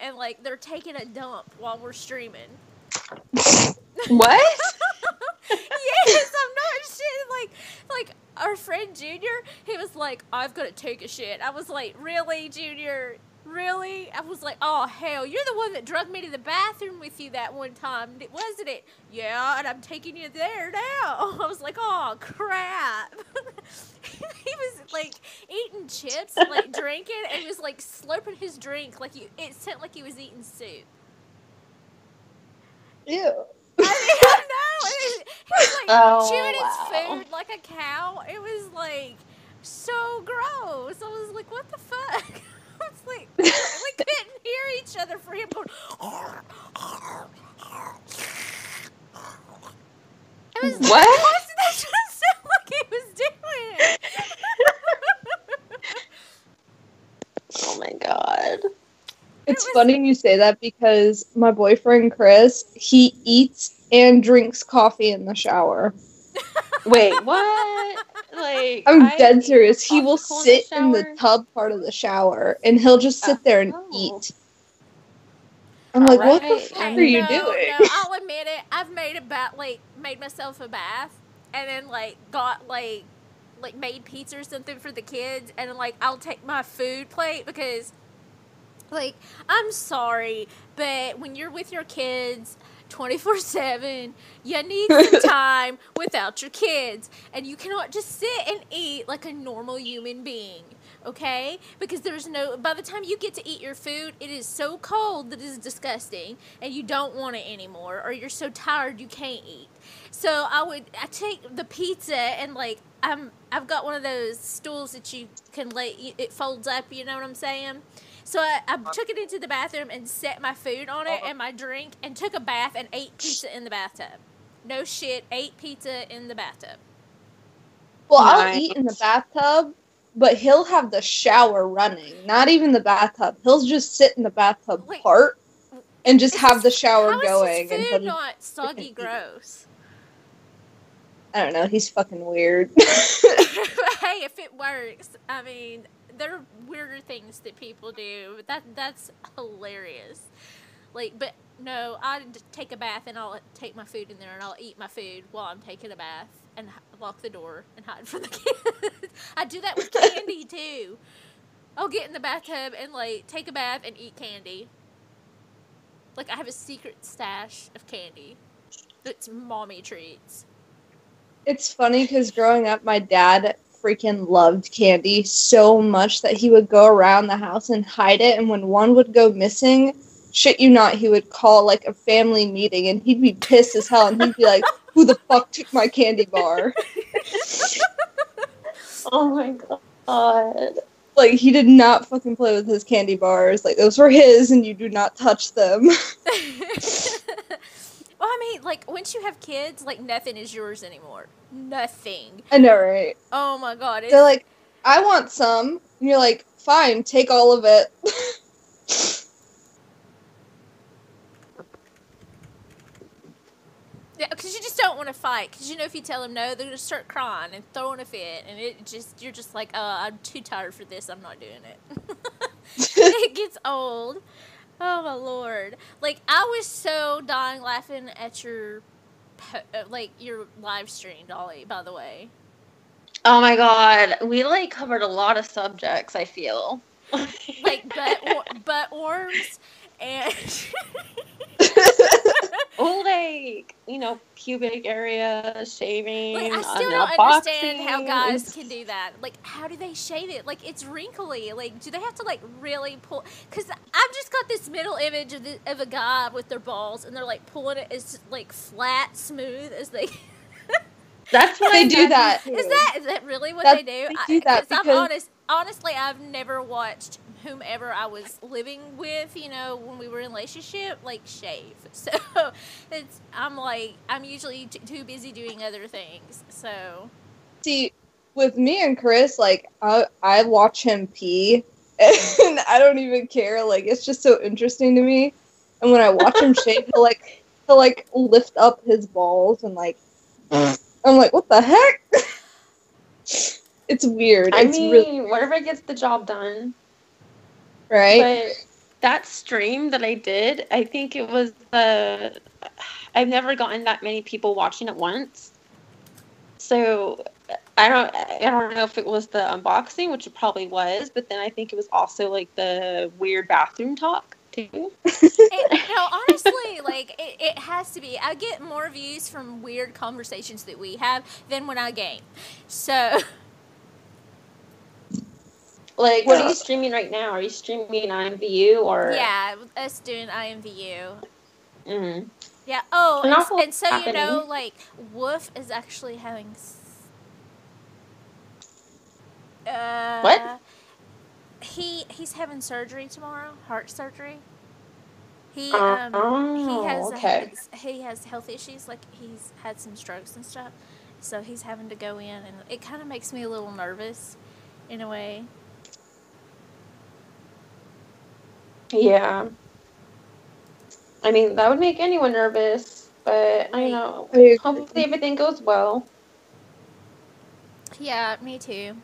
and like they're taking a dump while we're streaming. What? yes, I'm not shitting. Like, like our friend Junior, he was like, "I've got to take a shit." I was like, "Really, Junior? Really?" I was like, "Oh hell, you're the one that drugged me to the bathroom with you that one time, wasn't it?" Yeah, and I'm taking you there now. I was like, "Oh crap." he was like eating chips, and, like drinking, and he was like slurping his drink like you. It sounded like he was eating soup. Ew. I mean, know. It was, he was like Oh, chewing wow. his food like a cow. It was like so gross. I was like, what the fuck? I was like, we couldn't hear each other for him going. It was What? That just sounded like he was doing. Oh my god. It's was- funny you say that because my boyfriend Chris, he eats and drinks coffee in the shower. Wait, what? Like I'm I dead serious. He will sit in the shower. tub part of the shower and he'll just sit there and Oh. eat. I'm like, what the fuck I are you no, doing? No, I'll admit it. I've made a bath, like made myself a bath, and then like got like like made pizza or something for the kids, and then, like I'll take my food plate because like I'm sorry, but when you're with your kids. 24 7, you need some time without your kids. And you cannot just sit and eat like a normal human being, okay? Because there's no, by the time you get to eat your food, it is so cold that it is disgusting and you don't want it anymore, or you're so tired you can't eat. So I would, I take the pizza and like, I'm, I've got one of those stools that you can lay, it folds up, you know what I'm saying? So I, I took it into the bathroom and set my food on it and my drink and took a bath and ate pizza in the bathtub. No shit, ate pizza in the bathtub. Well, I'll eat in the bathtub, but he'll have the shower running. Not even the bathtub. He'll just sit in the bathtub Wait. part and just have the shower How is going. his and food he'll not soggy gross? I don't know. He's fucking weird. hey, if it works, I mean, there are weirder things that people do, but that that's hilarious. Like, but no, I take a bath and I'll take my food in there and I'll eat my food while I'm taking a bath and lock the door and hide from the kids. I do that with candy too. I'll get in the bathtub and like take a bath and eat candy. Like I have a secret stash of candy. It's mommy treats. It's funny because growing up, my dad freaking loved candy so much that he would go around the house and hide it. And when one would go missing, shit you not, he would call like a family meeting and he'd be pissed as hell and he'd be like, Who the fuck took my candy bar? Oh my god. Like, he did not fucking play with his candy bars. Like, those were his and you do not touch them. well, I mean, like once you have kids, like nothing is yours anymore. Nothing. I know, right? Oh my god. They're like, I want some. And you're like, Fine, take all of it. yeah, because you just don't want to fight. Because you know, if you tell them no, they're gonna start crying and throwing a fit, and it just you're just like, oh, I'm too tired for this. I'm not doing it. it gets old. Oh my lord! Like I was so dying laughing at your, uh, like your live stream, Dolly. By the way. Oh my god. We like covered a lot of subjects, I feel. like butt or- butt worms and oh like, you know, pubic area, shaving, like I still don't unboxing. understand how guys can do that. Like, how do they shave it? Like, it's wrinkly. Like, do they have to like really pull? Because I've just got this mental image of, the, of a guy with their balls, and they're like pulling it as like flat, smooth as they. That's what they I do that. Is that is that really what That's- they do? they do that 'cause I'm honest. Honestly, I've never watched whomever I was living with. You know, when we were in relationship, like shave. So it's I'm like I'm usually t- too busy doing other things. So See, with me and Chris, like I, I watch him pee, and I don't even care. Like it's just so interesting to me. And when I watch him shave, he'll like he'll like lift up his balls and like I'm like, what the heck? it's weird. I it's mean, really whatever gets the job done. Right. But that stream that I did, I think it was the. I've never gotten that many people watching at once. So I don't I don't know if it was the unboxing, which it probably was, but then I think it was also like the weird bathroom talk too. it, no, honestly, like it, it has to be. I get more views from weird conversations that we have than when I game. So Like, what are you streaming right now? Are you streaming IMVU or? yeah, us doing IMVU. Mm. Yeah. Oh, And and, also and so you know, like Woof is actually having. s- Uh, What? He he's having surgery tomorrow, heart surgery. He Uh, um oh, he has okay. he has health issues, like he's had some strokes and stuff, so he's having to go in, and it kind of makes me a little nervous, in a way. Yeah. I mean, that would make anyone nervous, but I know. Hopefully, everything goes well. Yeah, me too.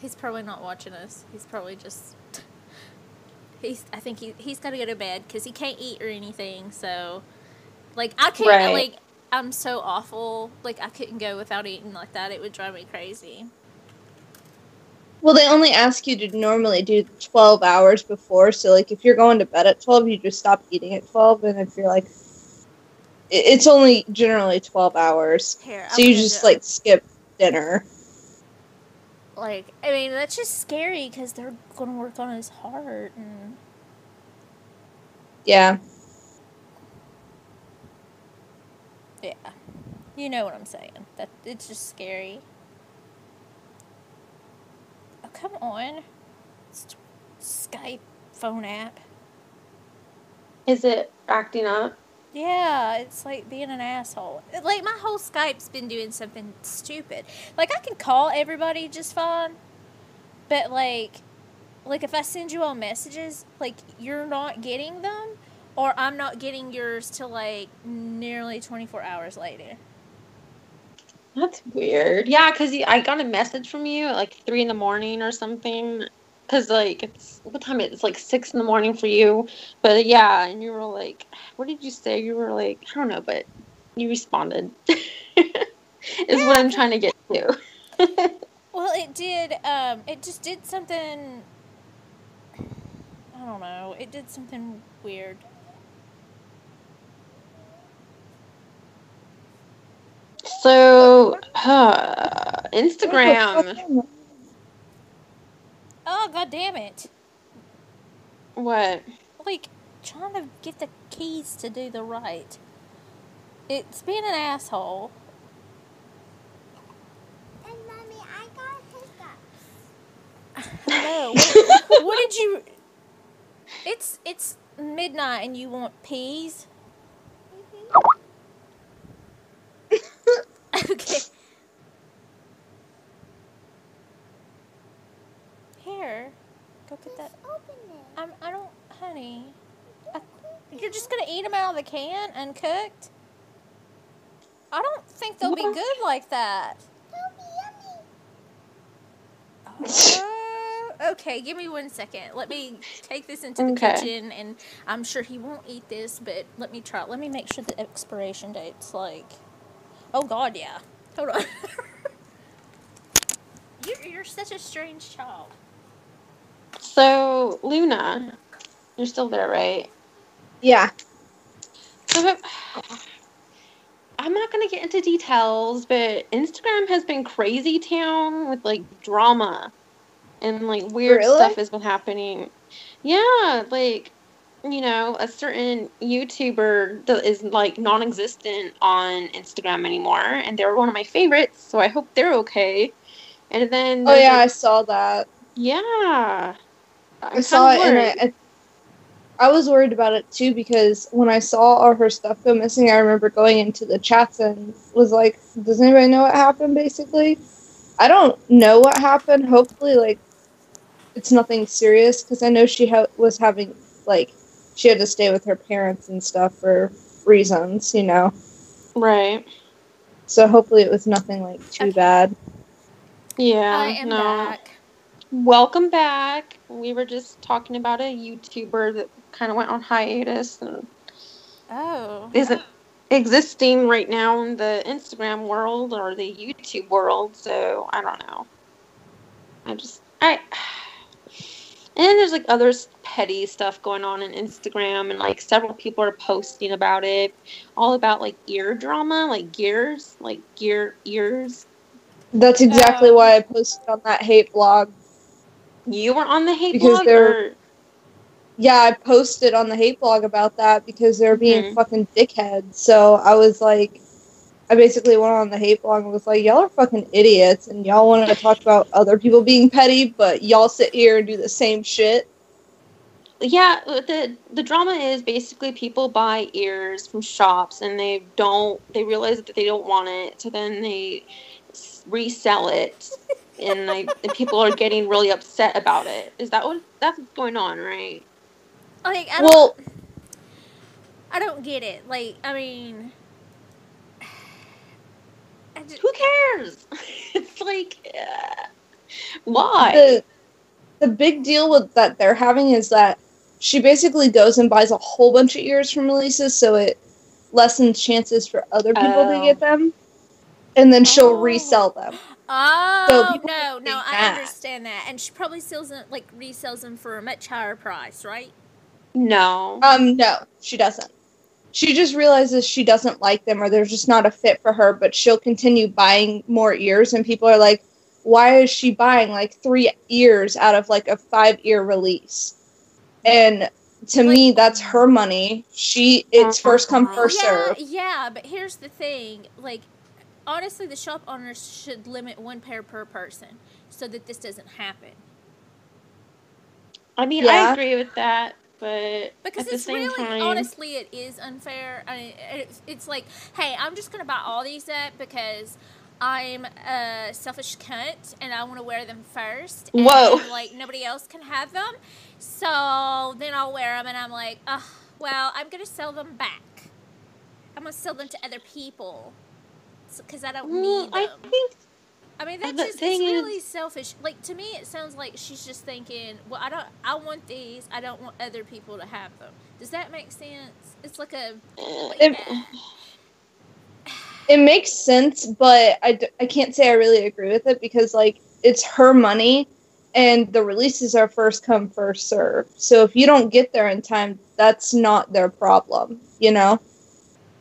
He's probably not watching us. He's probably just. He's. I think he he's got to go to bed because he can't eat or anything. So, like I can't. Right. Like I'm so awful. Like I couldn't go without eating like that. It would drive me crazy. Well, they only ask you to normally do 12 hours before. So, like, if you're going to bed at 12, you just stop eating at 12. And if you're like, it's only generally 12 hours. Here. So, you just, like, skip dinner. Like I mean that's just scary because they're gonna work on his heart and. Yeah. Yeah. You know what I'm saying. That it's just scary. Come on. Skype phone app. Is it acting up? Yeah, it's like being an asshole. Like my whole Skype's been doing something stupid. Like I can call everybody just fine, but like like if I send you all messages, like you're not getting them or I'm not getting yours till like nearly 24 hours later. That's weird. Yeah, because I got a message from you at like three in the morning or something. Because, like, it's what time it? It's like six in the morning for you. But yeah, and you were like, what did you say? You were like, I don't know, but you responded. is what I'm trying to get to. Well, it did. Um, it just did something. I don't know. It did something weird. So, uh, Instagram. Oh god damn it! What? Like trying to get the keys to do the right. It's being an asshole. And mommy, I got hiccups. No. What, what did you? It's it's midnight and you want peas. okay. Here, go get that. Open it. I'm, I don't, honey. I, you're just gonna eat them out of the can uncooked? I don't think they'll be good like that. It'll be yummy. Uh, okay, give me one second. Let me take this into the Okay. kitchen, and I'm sure he won't eat this, but let me try. Let me make sure the expiration date's like. Oh God, yeah. Hold on. you're, you're such a strange child. So, Luna, you're still there, right? Yeah. So, I'm not gonna get into details, but Instagram has been crazy town with like drama and like weird Really? stuff has been happening. Yeah, like you know, a certain YouTuber that is like non-existent on Instagram anymore, and they were one of my favorites, so I hope they're okay. And then, Oh, yeah, I saw that. yeah, I saw it, and I, I, I was worried about it too because when I saw all her stuff go missing, I remember going into the chats and was like, "Does anybody know what happened?" Basically, I don't know what happened. Hopefully, like, it's nothing serious because I know she ha- was having like she had to stay with her parents and stuff for reasons, you know. right. So hopefully, it was nothing like too Okay. bad. Yeah, I am no. back. Welcome back. We were just talking about a YouTuber that kind of went on hiatus and Oh. isn't existing right now in the Instagram world or the YouTube world. So I don't know. I just I. And then there's like other petty stuff going on in Instagram, and like several people are posting about it, all about like ear drama, like gears, like gear ears. That's exactly Um, why I posted on that hate blog. You were on the hate Because blog, they're- or Yeah, I posted on the hate blog about that because they're being Mhm. fucking dickheads. So I was like, I basically went on the hate blog and was like, y'all are fucking idiots and y'all want to talk about other people being petty, but y'all sit here and do the same shit. Yeah, uh, the the drama is basically people buy ears from shops and they don't they realize that they don't want it, so then they resell it, and I and people are getting really upset about it. Is that what that's what's going on, right? Like I don't, Well, I don't get it. Like I mean, I just, Who cares? it's like, uh, why? the the big deal with that they're having is that she basically goes and buys a whole bunch of ears from releases, so it lessens chances for other people to Oh. get them, and then she'll Oh. resell them. oh people no, think no, I that. understand that, and she probably sells them like resells them for a much higher price, right? no. Um, no, she doesn't. She just realizes she doesn't like them or they're just not a fit for her, but she'll continue buying more ears and people are like, why is she buying like three ears out of like a five ear release? And to me, that's her money. She it's uh-huh. first come, first yeah, serve. yeah, but here's the thing. Like, honestly, the shop owners should limit one pair per person so that this doesn't happen. I mean, Yeah. I agree with that, but Because it's really, time, honestly, it is unfair. I mean, it's, it's like, hey, I'm just gonna buy all these up because I'm a selfish cunt and I want to wear them first. And, Whoa. Like nobody else can have them, so then I'll wear them, and I'm like, oh, well, I'm gonna sell them back. I'm gonna sell them to other people because I don't Mm, need I them. think I mean, that's just it's thing is- really selfish. Like to me, it sounds like she's just thinking, "Well, I don't. I want these. I don't want other people to have them." Does that make sense? It's like a. It, it makes sense, but I, I can't say I really agree with it because like it's her money and the releases are first come first serve. So if you don't get there in time, that's not their problem, you know?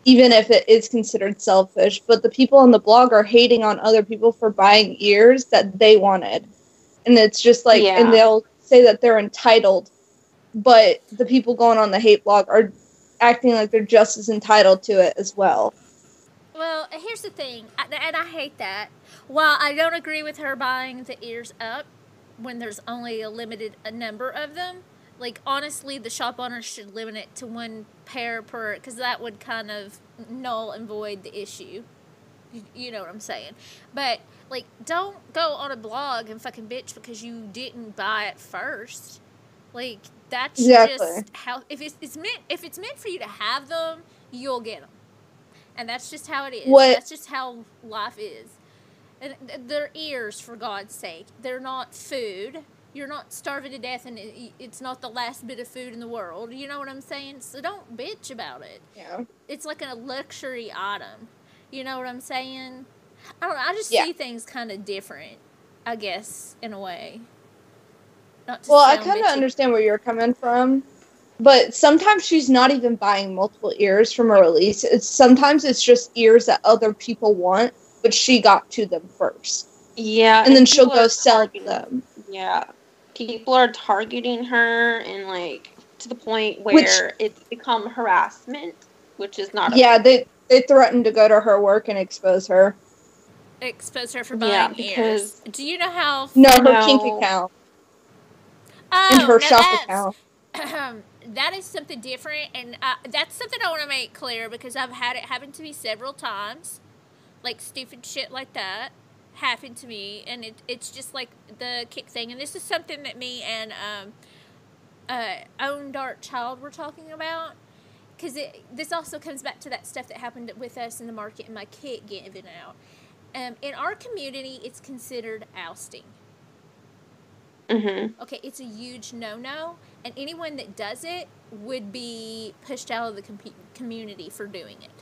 Even if it is considered selfish, but the people on the blog are hating on other people for buying ears that they wanted. And it's just like Yeah. and they'll say that they're entitled, but the people going on the hate blog are acting like they're just as entitled to it as well. Well, here's the thing, and I hate that. While I don't agree with her buying the ears up when there's only a limited number of them, like honestly, the shop owners should limit it to one pair per, because that would kind of null and void the issue. You, you know what I'm saying? But like, don't go on a blog and fucking bitch because you didn't buy it first. Like that's Exactly. just how if it's, it's meant if it's meant for you to have them, you'll get them and that's just how it is. What- That's just how life is. And they're ears, for God's sake. They're not food. You're not starving to death, and it's not the last bit of food in the world. You know what I'm saying? So don't bitch about it. Yeah. It's like a luxury item. You know what I'm saying? I don't know. I just Yeah. see things kind of different, I guess, in a way. Not Well, I kind of understand where you're coming from, but sometimes she's not even buying multiple ears from a release. It's sometimes it's just ears that other people want, but she got to them first, yeah, and then she'll go sell them. Yeah, people are targeting her and like to the point Which- where it's become harassment, which is not. Yeah, they they threatened to go to her work and expose her. Expose her for Yeah, buying ears. because- Do you know how? No, her No. kink account Oh, and her shop that's- account. that is something different, and uh, that's something I want to make clear because I've had it happen to me several times, like stupid shit like that happened to me, and it, it's just like the kick thing. And this is something that me and um, uh, own dark child were talking about. Because it this also comes back to that stuff that happened with us in the market and my kit giving out. Um, in our community, it's considered ousting. Mm-hmm. Okay, it's a huge no no, and anyone that does it would be pushed out of the com- community for doing it.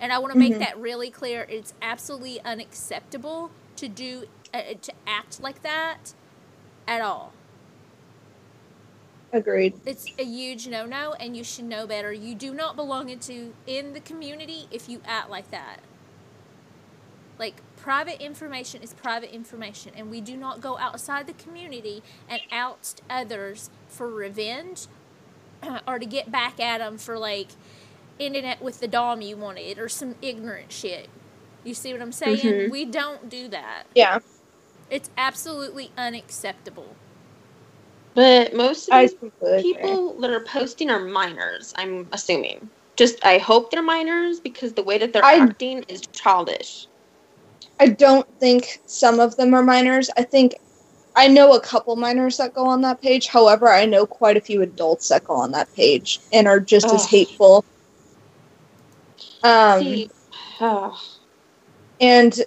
And I want to make Mhm. that really clear. It's absolutely unacceptable to do uh, to act like that at all. Agreed. It's a huge no no, and you should know better. You do not belong into in the community if you act like that. Like private information is private information, and we do not go outside the community and oust others for revenge or to get back at them for like ending it with the dom you wanted or some ignorant shit. You see what I'm saying? Mhm. We don't do that. Yeah. It's absolutely unacceptable. But most of I these completely agree. people that are posting are minors. I'm assuming. Just I hope they're minors because the way that they're I- acting is childish. I don't think some of them are minors. I think I know a couple minors that go on that page. However, I know quite a few adults that go on that page and are just as hateful. Um, See, and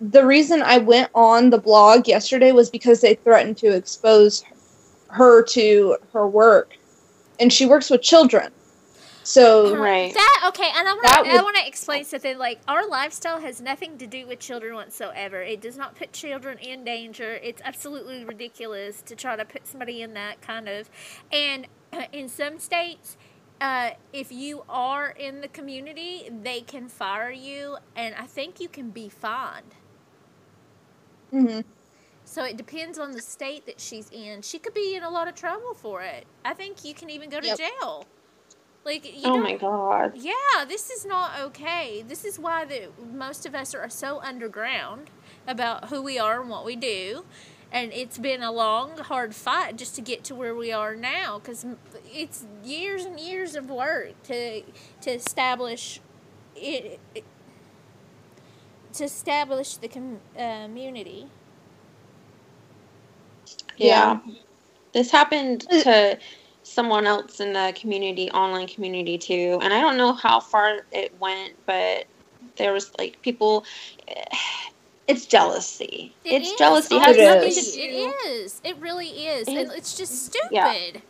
the reason I went on the blog yesterday was because they threatened to expose her to her work, and she works with children. So Right. That okay, and I want That to I want to explain something. Like our lifestyle has nothing to do with children whatsoever. It does not put children in danger. It's absolutely ridiculous to try to put somebody in that kind of. And uh, in some states, uh, if you are in the community, they can fire you, and I think you can be fined. mhm. So it depends on the state that she's in. She could be in a lot of trouble for it. I think you can even go to Yep. jail. Like you oh my god. yeah, this is not okay. This is why the most of us are so underground about who we are and what we do. And it's been a long, hard fight just to get to where we are now because it's years and years of work to to establish it, it to establish the com- uh, community. Yeah. This happened to someone else in the community, online community too. And I don't know how far it went, but there was like people it's jealousy. It it's is. jealousy. It Oh, has It nothing to It do is. It really is. It- and it's just stupid. yeah.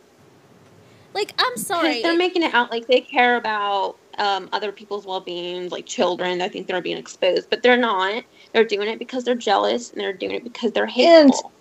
Like I'm sorry. They're making it out like they care about um, other people's well being, like children. I think they're being exposed, but they're not. They're doing it because they're jealous and they're doing it because they're hateful.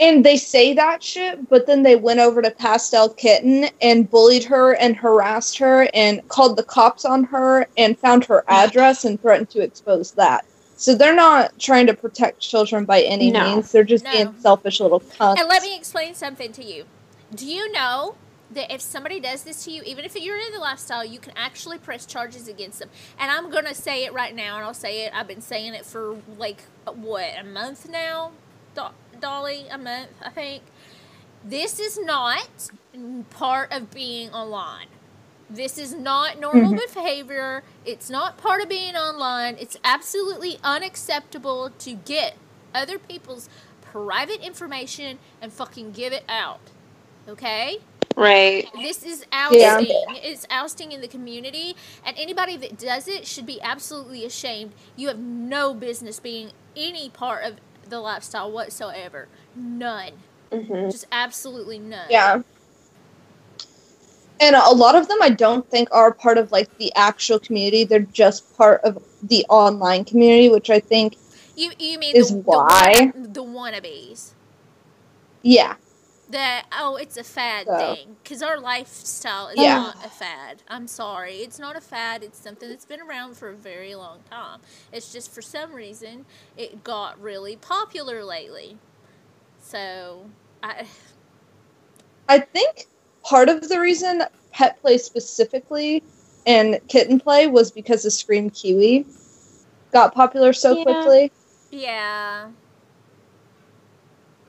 and they say that shit, but then they went over to Pastel Kitten and bullied her and harassed her and called the cops on her and found her address and threatened to expose that. So they're not trying to protect children by any No. means. They're just No. being selfish little cunts. And let me explain something to you. Do you know that if somebody does this to you, even if you're in the lifestyle, you can actually press charges against them? And I'm going to say it right now, and I'll say it. I've been saying it for like, what, a month now? Do- Dolly, a month, I think. This is not part of being online. This is not normal behavior. It's not part of being online. It's absolutely unacceptable to get other people's private information and fucking give it out. Okay? Right. This is ousting. Yeah. It's ousting in the community, and anybody that does it should be absolutely ashamed. You have no business being any part of the lifestyle whatsoever. None. hmm Just absolutely none. Yeah. And a lot of them I don't think are part of like the actual community. They're just part of the online community, which I think You you mean Is the, why? the, the wannabes? yeah. That oh, it's a fad So- thing because our lifestyle is Yeah. not a fad. I'm sorry, it's not a fad. It's something that's been around for a very long time. It's just for some reason it got really popular lately. So I I think part of the reason pet play specifically and kitten play was because the Scream Kiwi got popular so Yeah. quickly yeah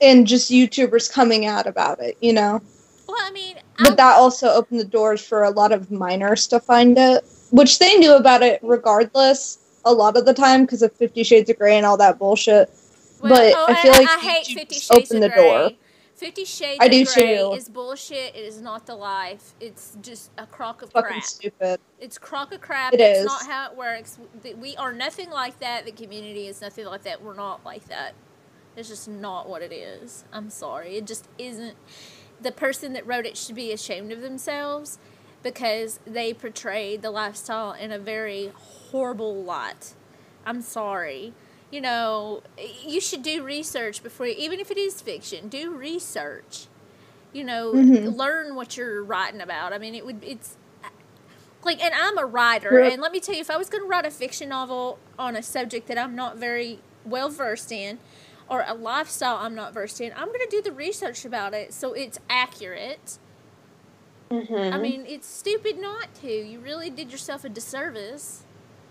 and just YouTubers coming out about it, you know. well I mean But that also opened the doors for a lot of minors to find it, which they knew about it regardless a lot of the time because of 50 Shades of Grey and all that bullshit. well, but oh, I feel like I hate Fifty Shades opened of the Grey. door. Fifty Shades I of do Grey too. is bullshit. It is not the life. It's just a crock of Fucking crap. stupid. It's crock of crap. It That's is. not how it works. We are nothing like that. The community is nothing like that. We're not like that. It's just not what it is. I'm sorry. It just isn't. The person that wrote it should be ashamed of themselves because they portrayed the lifestyle in a very horrible light. I'm sorry. You know, you should do research before, you, even if it is fiction, do research. You know, Mhm. learn what you're writing about. I mean, it would, it's like, and I'm a writer, Right. and let me tell you, if I was going to write a fiction novel on a subject that I'm not very well versed in, or a lifestyle I'm not versed in, I'm going to do the research about it so it's accurate. Mhm. I mean, it's stupid not to. You really did yourself a disservice.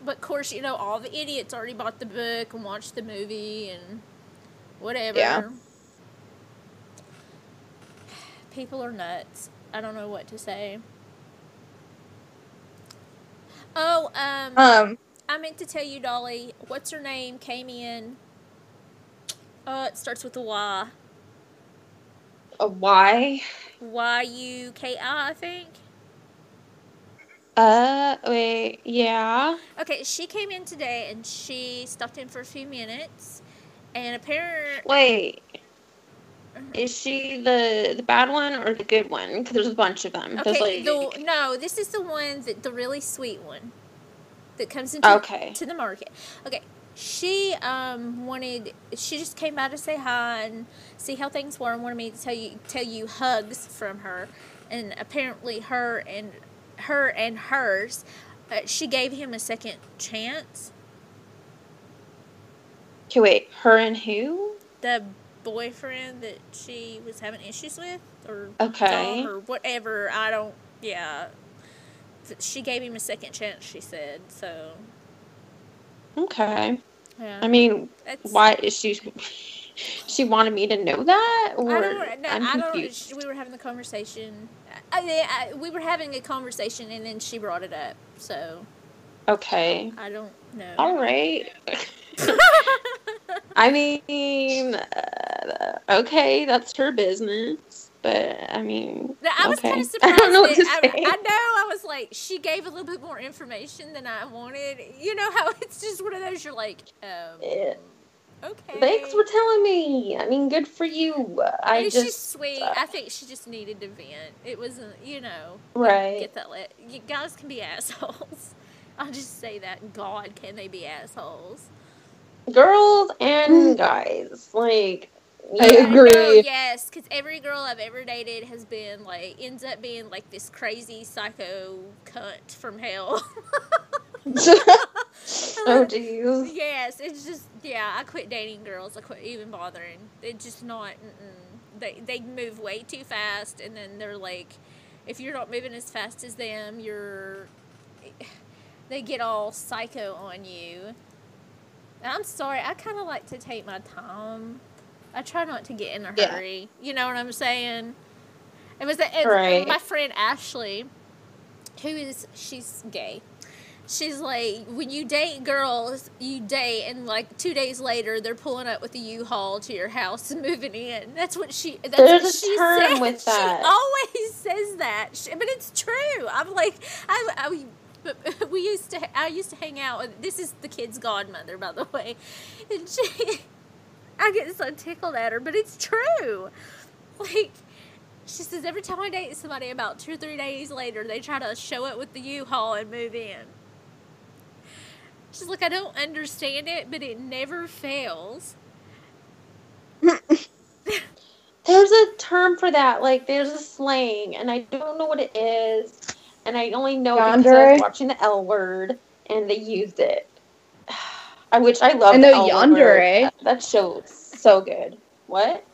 But of course, you know, all the idiots already bought the book and watched the movie and whatever. Yeah. People are nuts. I don't know what to say. Oh, um, Um, I meant to tell you, Dolly, what's her name came in. Uh, it starts with a Y. a why? Y U K I, I think. Uh, wait, yeah. Okay, she came in today and she stopped in for a few minutes, and apparently, Wait. Is she the the bad one or the good one? Because there's a bunch of them. Okay, like the no, this is the one that the really sweet one that comes into Okay. to the market. Okay, she um wanted she just came by to say hi and see how things were and wanted me to tell you tell you hugs from her, and apparently her and her and hers, uh, she gave him a second chance. Okay, wait, her and who? the boyfriend that she was having issues with or Okay. Or whatever i don't yeah she gave him a second chance she said so Okay. yeah I mean, That's- why is she? She wanted me to know that, or I don't, no, I'm I don't, we were having the conversation I, I, we were having a conversation and then she brought it up so Okay. i don't know All right. I mean, uh, okay, that's her business, but I mean, I was okay. kind of surprised. I don't know what to I, say. I know. I was like, she gave a little bit more information than I wanted. You know how it's just one of those. You're like, um, Eh, okay. Thanks for telling me. I mean, good for you. I And just she's sweet. uh, I think she just needed to vent. It wasn't, you know, right. get that. Let you guys can be assholes. I'll just say that. God, can they be assholes? Girls and guys, like I agree. No, yes, because every girl I've ever dated has been like ends up being like this crazy psycho cunt from hell. Oh jeez. Yes, it's just yeah. I quit dating girls. I quit even bothering. It's just not. Mm-mm. They they move way too fast, and then they're like, if you're not moving as fast as them, you're. They get all psycho on you. And I'm sorry. I kind of like to take my time. I try not to get in a Yeah. hurry. You know what I'm saying? It was, it, Right. my friend Ashley, who is she's gay she's like when you date girls you date and like two days later they're pulling up with a u-haul to your house and moving in that's what she that's There's what a she term says. with that. she always says that She- but it's true i'm like i, I but we used to i used to hang out with this is the kid's godmother by the way and she i get so tickled at her but it's true like she says every time I date somebody, about two or three days later, they try to show up with the U-Haul and move in. She's like, I don't understand it, but it never fails. There's a term for that. Like there's a slang, and I don't know what it is, and I only know it because I Yandere? was watching the L Word, and they used it. I which I love. I the know L Word. yandere. That, that show's so good. What?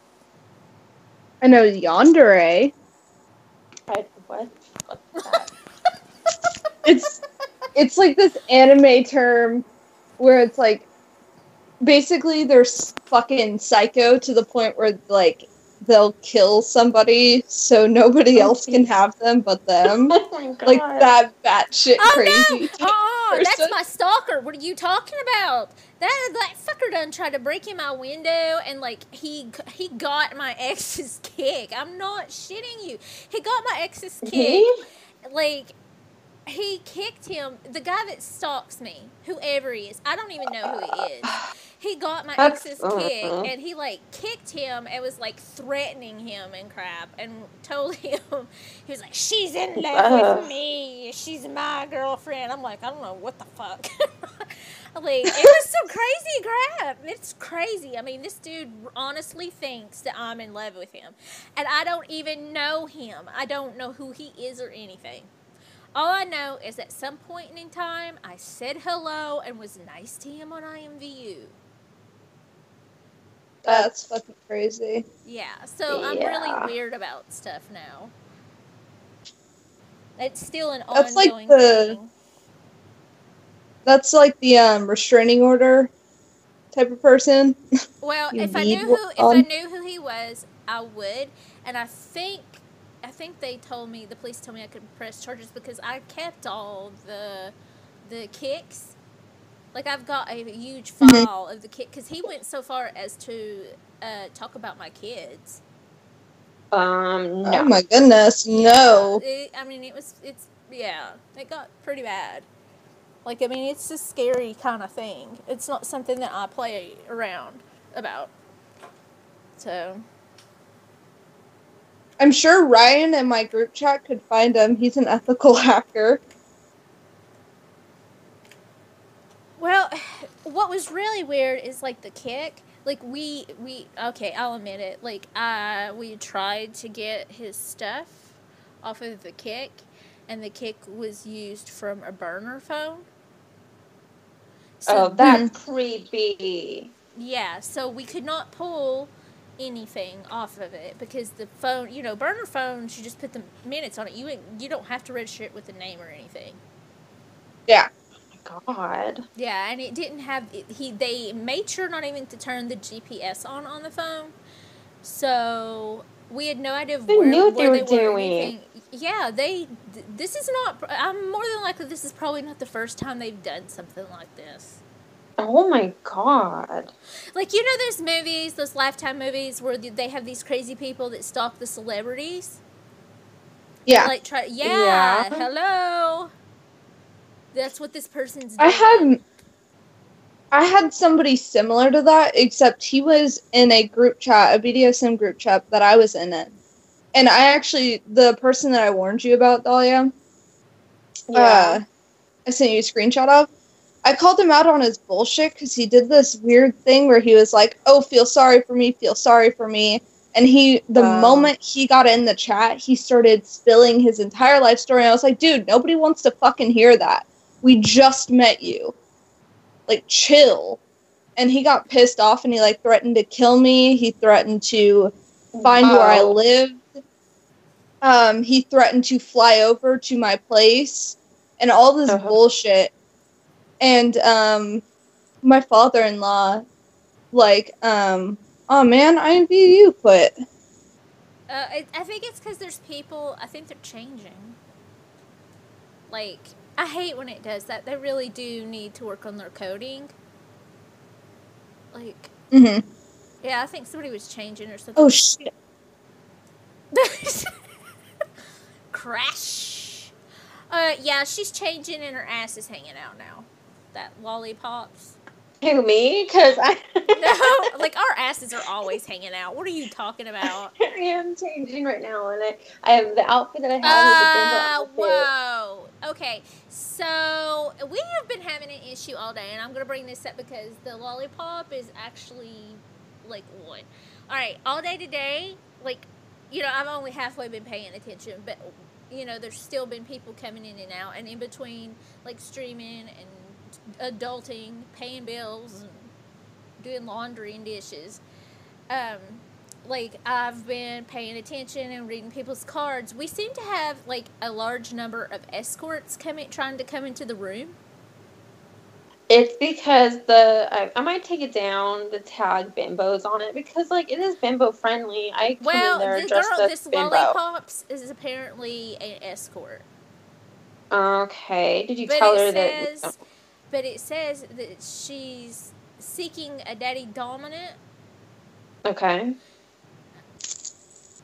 I know yandere. Eh? I, what? What's that? It's it's like this anime term where it's like basically they're fucking psycho to the point where like they'll kill somebody so nobody Oh, else can have them but them. oh my like that batshit Oh crazy. no! Oh, that's my stalker. What are you talking about? That that fucker done tried to break in my window and like he he got my ex's Kik. I'm not shitting you. He got my ex's Kik. He? like he kicked him the guy that stalks me whoever he is i don't even know who he is. He got my ex's Kik and he like kicked him and was like threatening him and crap and told him he was like she's in love with me. She's my girlfriend. I'm like i don't know what the fuck. Like it was some crazy crap. It's crazy. I mean this dude honestly thinks that i'm in love with him and i don't even know him. I don't know who he is or anything all I know is at some point in time, I said hello and was nice to him on IMVU. That's fucking crazy. Yeah, so I'm really weird about stuff now. It's still an That's like the- thing. That's like the um, restraining order type of person. Well, if I knew who if I knew who he was, I would. And I think I think they told me the police told me I could press charges because I kept all the the Kiks. Like I've got a huge Mhm. file of the Kik because he went so far as to uh, talk about my kids. Um, no. Oh my goodness, no. Yeah, it, I mean, it was, it's, yeah, it got pretty bad. Like, I mean, it's a scary kind of thing. It's not something that I play around about. So, I'm sure Ryan in my group chat could find him. He's an ethical hacker. well, what was really weird is like the Kik. Like we we okay, I'll admit it. Like uh we tried to get his stuff off of the Kik and the Kik was used from a burner phone. oh, that's creepy. Yeah, so we could not pull anything off of it because the phone, you know, burner phones, you just put the minutes on it. You you don't have to register it with a name or anything. Yeah. Oh my God. Yeah, and it didn't have it, he. They made sure not even to turn the GPS on on the phone, so we had no idea They where, knew what they where were doing. anything. Yeah, they. th- This is not. I'm more than likely this is probably not the first time they've done something like this. Oh my God. Like you know those movies, those Lifetime movies where they have these crazy people that stalk the celebrities. Yeah. Like try, yeah, Yeah. hello. That's what this person's. Doing. I had I had somebody similar to that, except he was in a group chat, a BDSM group chat that I was in it. And I actually the person that I warned you about, Dahlia, uh, I sent you a screenshot of. I called him out on his bullshit because he did this weird thing where he was like, "Oh, feel sorry for me, feel sorry for me," and he, the Wow. moment he got in the chat, he started spilling his entire life story. And I was like, "Dude, nobody wants to fucking hear that. We just met you. Like, chill." And he got pissed off and he like threatened to kill me. He threatened to find where I lived. Um, he threatened to fly over to my place and all this Uh-huh. bullshit. And um, my father in law, like, um, oh man, IMVU quit. Uh, I, I think it's because there's people. I think they're changing. Like I hate when it does that. They really do need to work on their coding. Like hmm yeah, I think somebody was changing or something. Oh shit. Crash. Uh, yeah, she's changing and her ass is hanging out now. That lollipops. Who, me? Because I, No, like our asses are always hanging out. What are you talking about? I am changing right now, and I, I have the outfit that I have Uh, is a bimbo outfit. whoa. Okay, so we have been having an issue all day, and I'm gonna bring this up because the lollipop is actually like what? All right, all day today, like you know, I've only halfway been paying attention, but you know, there's still been people coming in and out, and in between, like streaming and adulting, paying bills, and doing laundry and dishes. Um, like I've been paying attention and reading people's cards. We seem to have like a large number of escorts coming, trying to come into the room. It's because the I, I might take it down the tag bimbos on it because like it is bimbo friendly. I come Well, in there the dressed girl, this bimbo. lollipops is apparently an escort, Okay, did you but tell her it that? But it says that she's seeking a daddy dominant Okay,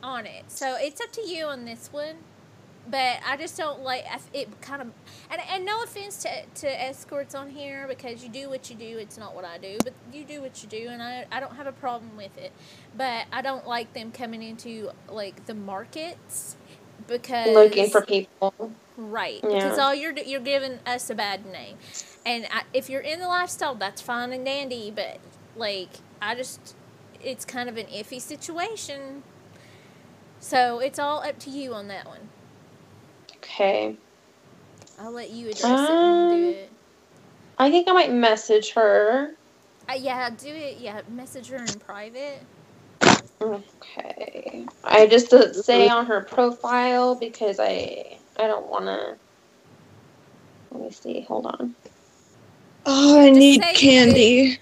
on it. So it's up to you on this one. but I just don't like it. Kind of, and and no offense to to escorts on here because you do what you do. It's not what I do, but you do what you do, and I I don't have a problem with it. But I don't like them coming into like the markets because Looking for people. Right, Yeah. because all you're you're giving us a bad name, and I, if you're in the lifestyle, that's fine and dandy. But like, I just, it's kind of an iffy situation. So it's all up to you on that one. Okay. I'll let you address it and do Um, it. I think I might message her. Uh, yeah, do it. Yeah, message her in private. Okay. I just didn't say on her profile because I I don't want to. Let me see. Hold on. Oh, I Just need say candy.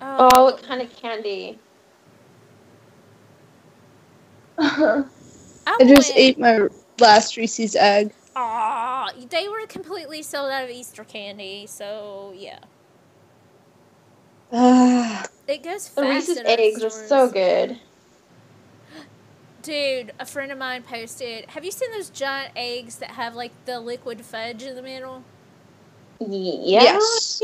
Oh, what kind of candy? I I just went- ate my last Reese's egg. Aw, they were completely sold out of Easter candy, so yeah. Ah, It goes fast. The Reese's eggs are so good. Dude, a friend of mine posted. Have you seen those giant eggs that have like the liquid fudge in the middle? Yeah. Yes.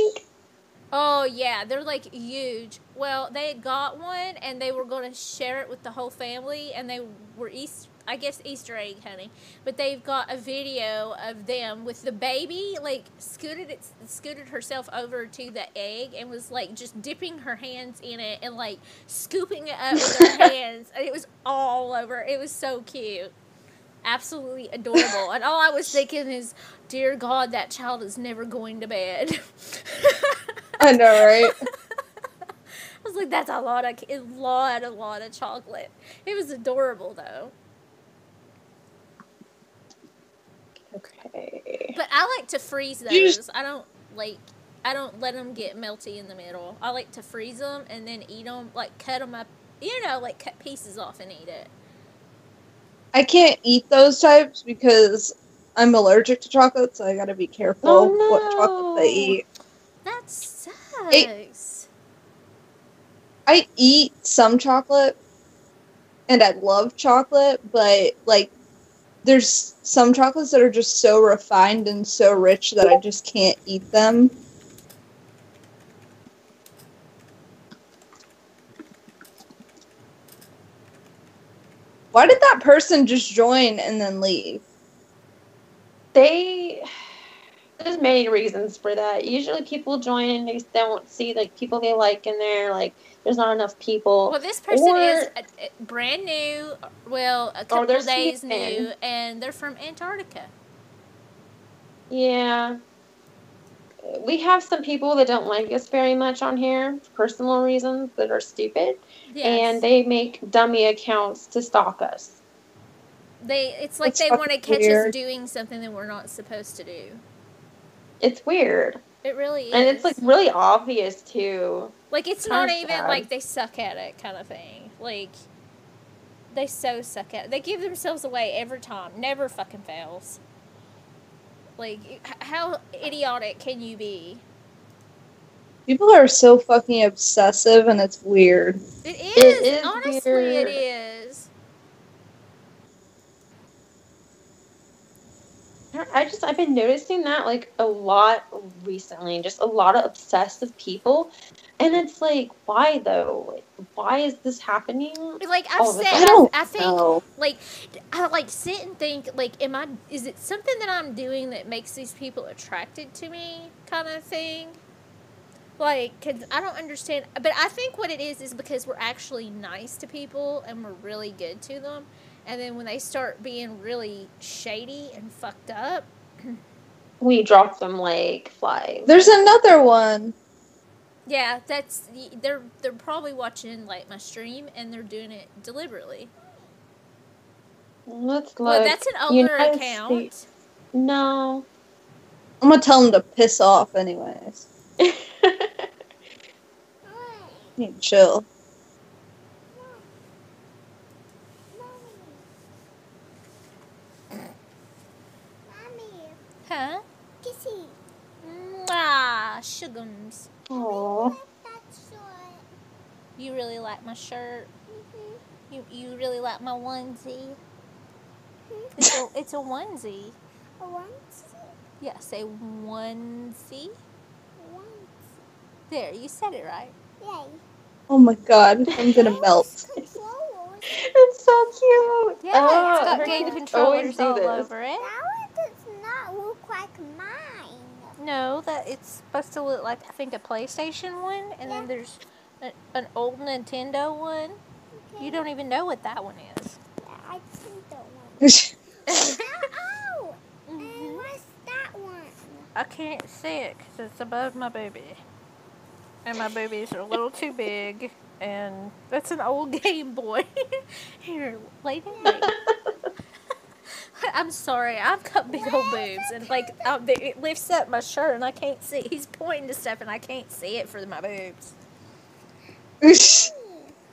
Oh yeah, they're like huge. Well, they had got one and they were going to share it with the whole family, and they were East, I guess Easter egg hunting. But they've got a video of them with the baby like scooted it, scooted herself over to the egg and was like just dipping her hands in it and like scooping it up with her hands, and it was all over. It was so cute. Absolutely adorable. And all I was thinking is, dear God, that child is never going to bed. I know, right? I was like, that's a lot of, a lot, a lot of chocolate. It was adorable though. Okay. But I like to freeze those. Just- I don't like, I don't let them get melty in the middle. I like to freeze them and then eat them, like cut them up, you know, like cut pieces off and eat it. I can't eat those types because I'm allergic to chocolate, so I gotta be careful Oh, what chocolate I eat. That sucks. It- I eat some chocolate, and I love chocolate, but like, there's some chocolates that are just so refined and so rich that I just can't eat them. Why did that person just join and then leave? They there's many reasons for that. Usually people join and they don't see like people they like in there. Like there's not enough people. well, this person Or- is uh, uh, brand new. Well, a couple they're days new, and they're from Antarctica. Yeah. We have some people that don't like us very much on here for personal reasons that are stupid, Yes. and they make dummy accounts to stalk us. They it's like That's they want to catch weird. us doing something that we're not supposed to do. It's weird, It really is. and it's like really obvious too. Like it's kinda not even sad. like they suck at it kind of thing. Like they so suck at it. They give themselves away every time. Never fucking fails. Like how idiotic can you be? People are so fucking obsessive, and it's weird. It is. is honestly weird. it is. I just I've been noticing that like a lot recently, just a lot of obsessive people, and it's like why though? Why is this happening? Like I've Oh, said, I I, don't I think know. like I like sit and think like am I is it something that I'm doing that makes these people attracted to me kind of thing like cuz I don't understand but I think what it is is because we're actually nice to people and we're really good to them and then when they start being really shady and fucked up We drop them like flies. There's another one. yeah that's they're they're probably watching like my stream and they're doing it deliberately Let's look. well that's an older United account States. No. I'm gonna tell them to piss off, anyways. You need to chill. Huh kissy. Mwah, sugums. Aw. Like that short. You really like my shirt. Mhm. You you really like my onesie. It's a, it's a onesie. A onesie. Yeah, say onesie. Onesie. There, you said it right. Yay. Oh my god, I'm gonna melt. It's so cute. Yeah, Oh, it's got game controllers all over it. That one does not look like mine. No, that it's supposed to look like I think a PlayStation one, and then there's a, an old Nintendo one. Okay. You don't even know what that one is. Yeah, I think that one. Ow! And Mhm. what's that one? I can't see it because it's above my booby, and my boobies are a little too big. And that's an old Game Boy. Here, lay down. Baby. I'm sorry, I've got big old boobs, and like um, it lifts up my shirt, and I can't see. He's pointing to stuff, and I can't see it for my boobs.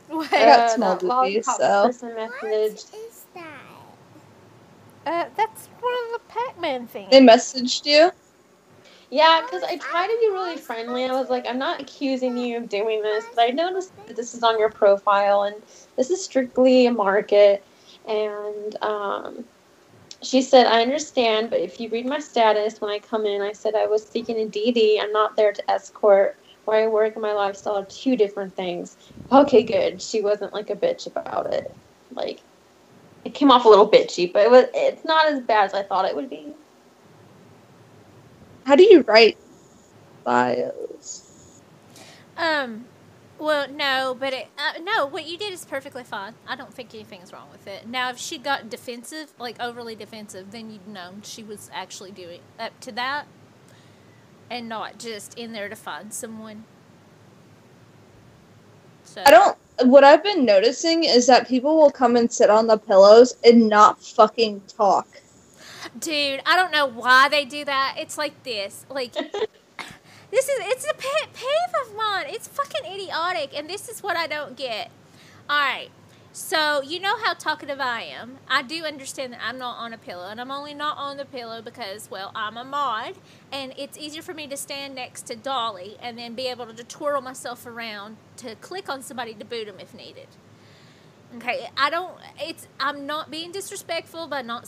What? I got Uh, small that boobies, lollipop so- person What messaged. is that? Uh, that's one of the Pac-Man things. They messaged you? Yeah, because I try to be really friendly. I was like, I'm not accusing you of doing this, but I noticed that this is on your profile, and this is strictly a market. And um, she said, I understand, but if you read my status when I come in, I said I was seeking a DD. I'm not there to escort. Where I work and my lifestyle are two different things. Okay, good. She wasn't like a bitch about it. Like, it came off a little bitchy, but it was. It's not as bad as I thought it would be. How do you write bios? Um, well, no, but it, uh, no, what you did is perfectly fine. I don't think anything's wrong with it. Now, if she got defensive, like overly defensive, then you'd know she was actually doing up to that, and not just in there to find someone. So I don't. What I've been noticing is that people will come and sit on the pillows and not fucking talk. Dude, I don't know why they do that. It's like this. Like this is it's a pet peeve of mine. It's fucking idiotic and this is what I don't get. Alright. So you know how talkative I am. I do understand that I'm not on a pillow and I'm only not on the pillow because well I'm a mod and it's easier for me to stand next to Dolly and then be able to twirl myself around to click on somebody to boot them if needed. Okay, I don't. It's. I'm not being disrespectful by not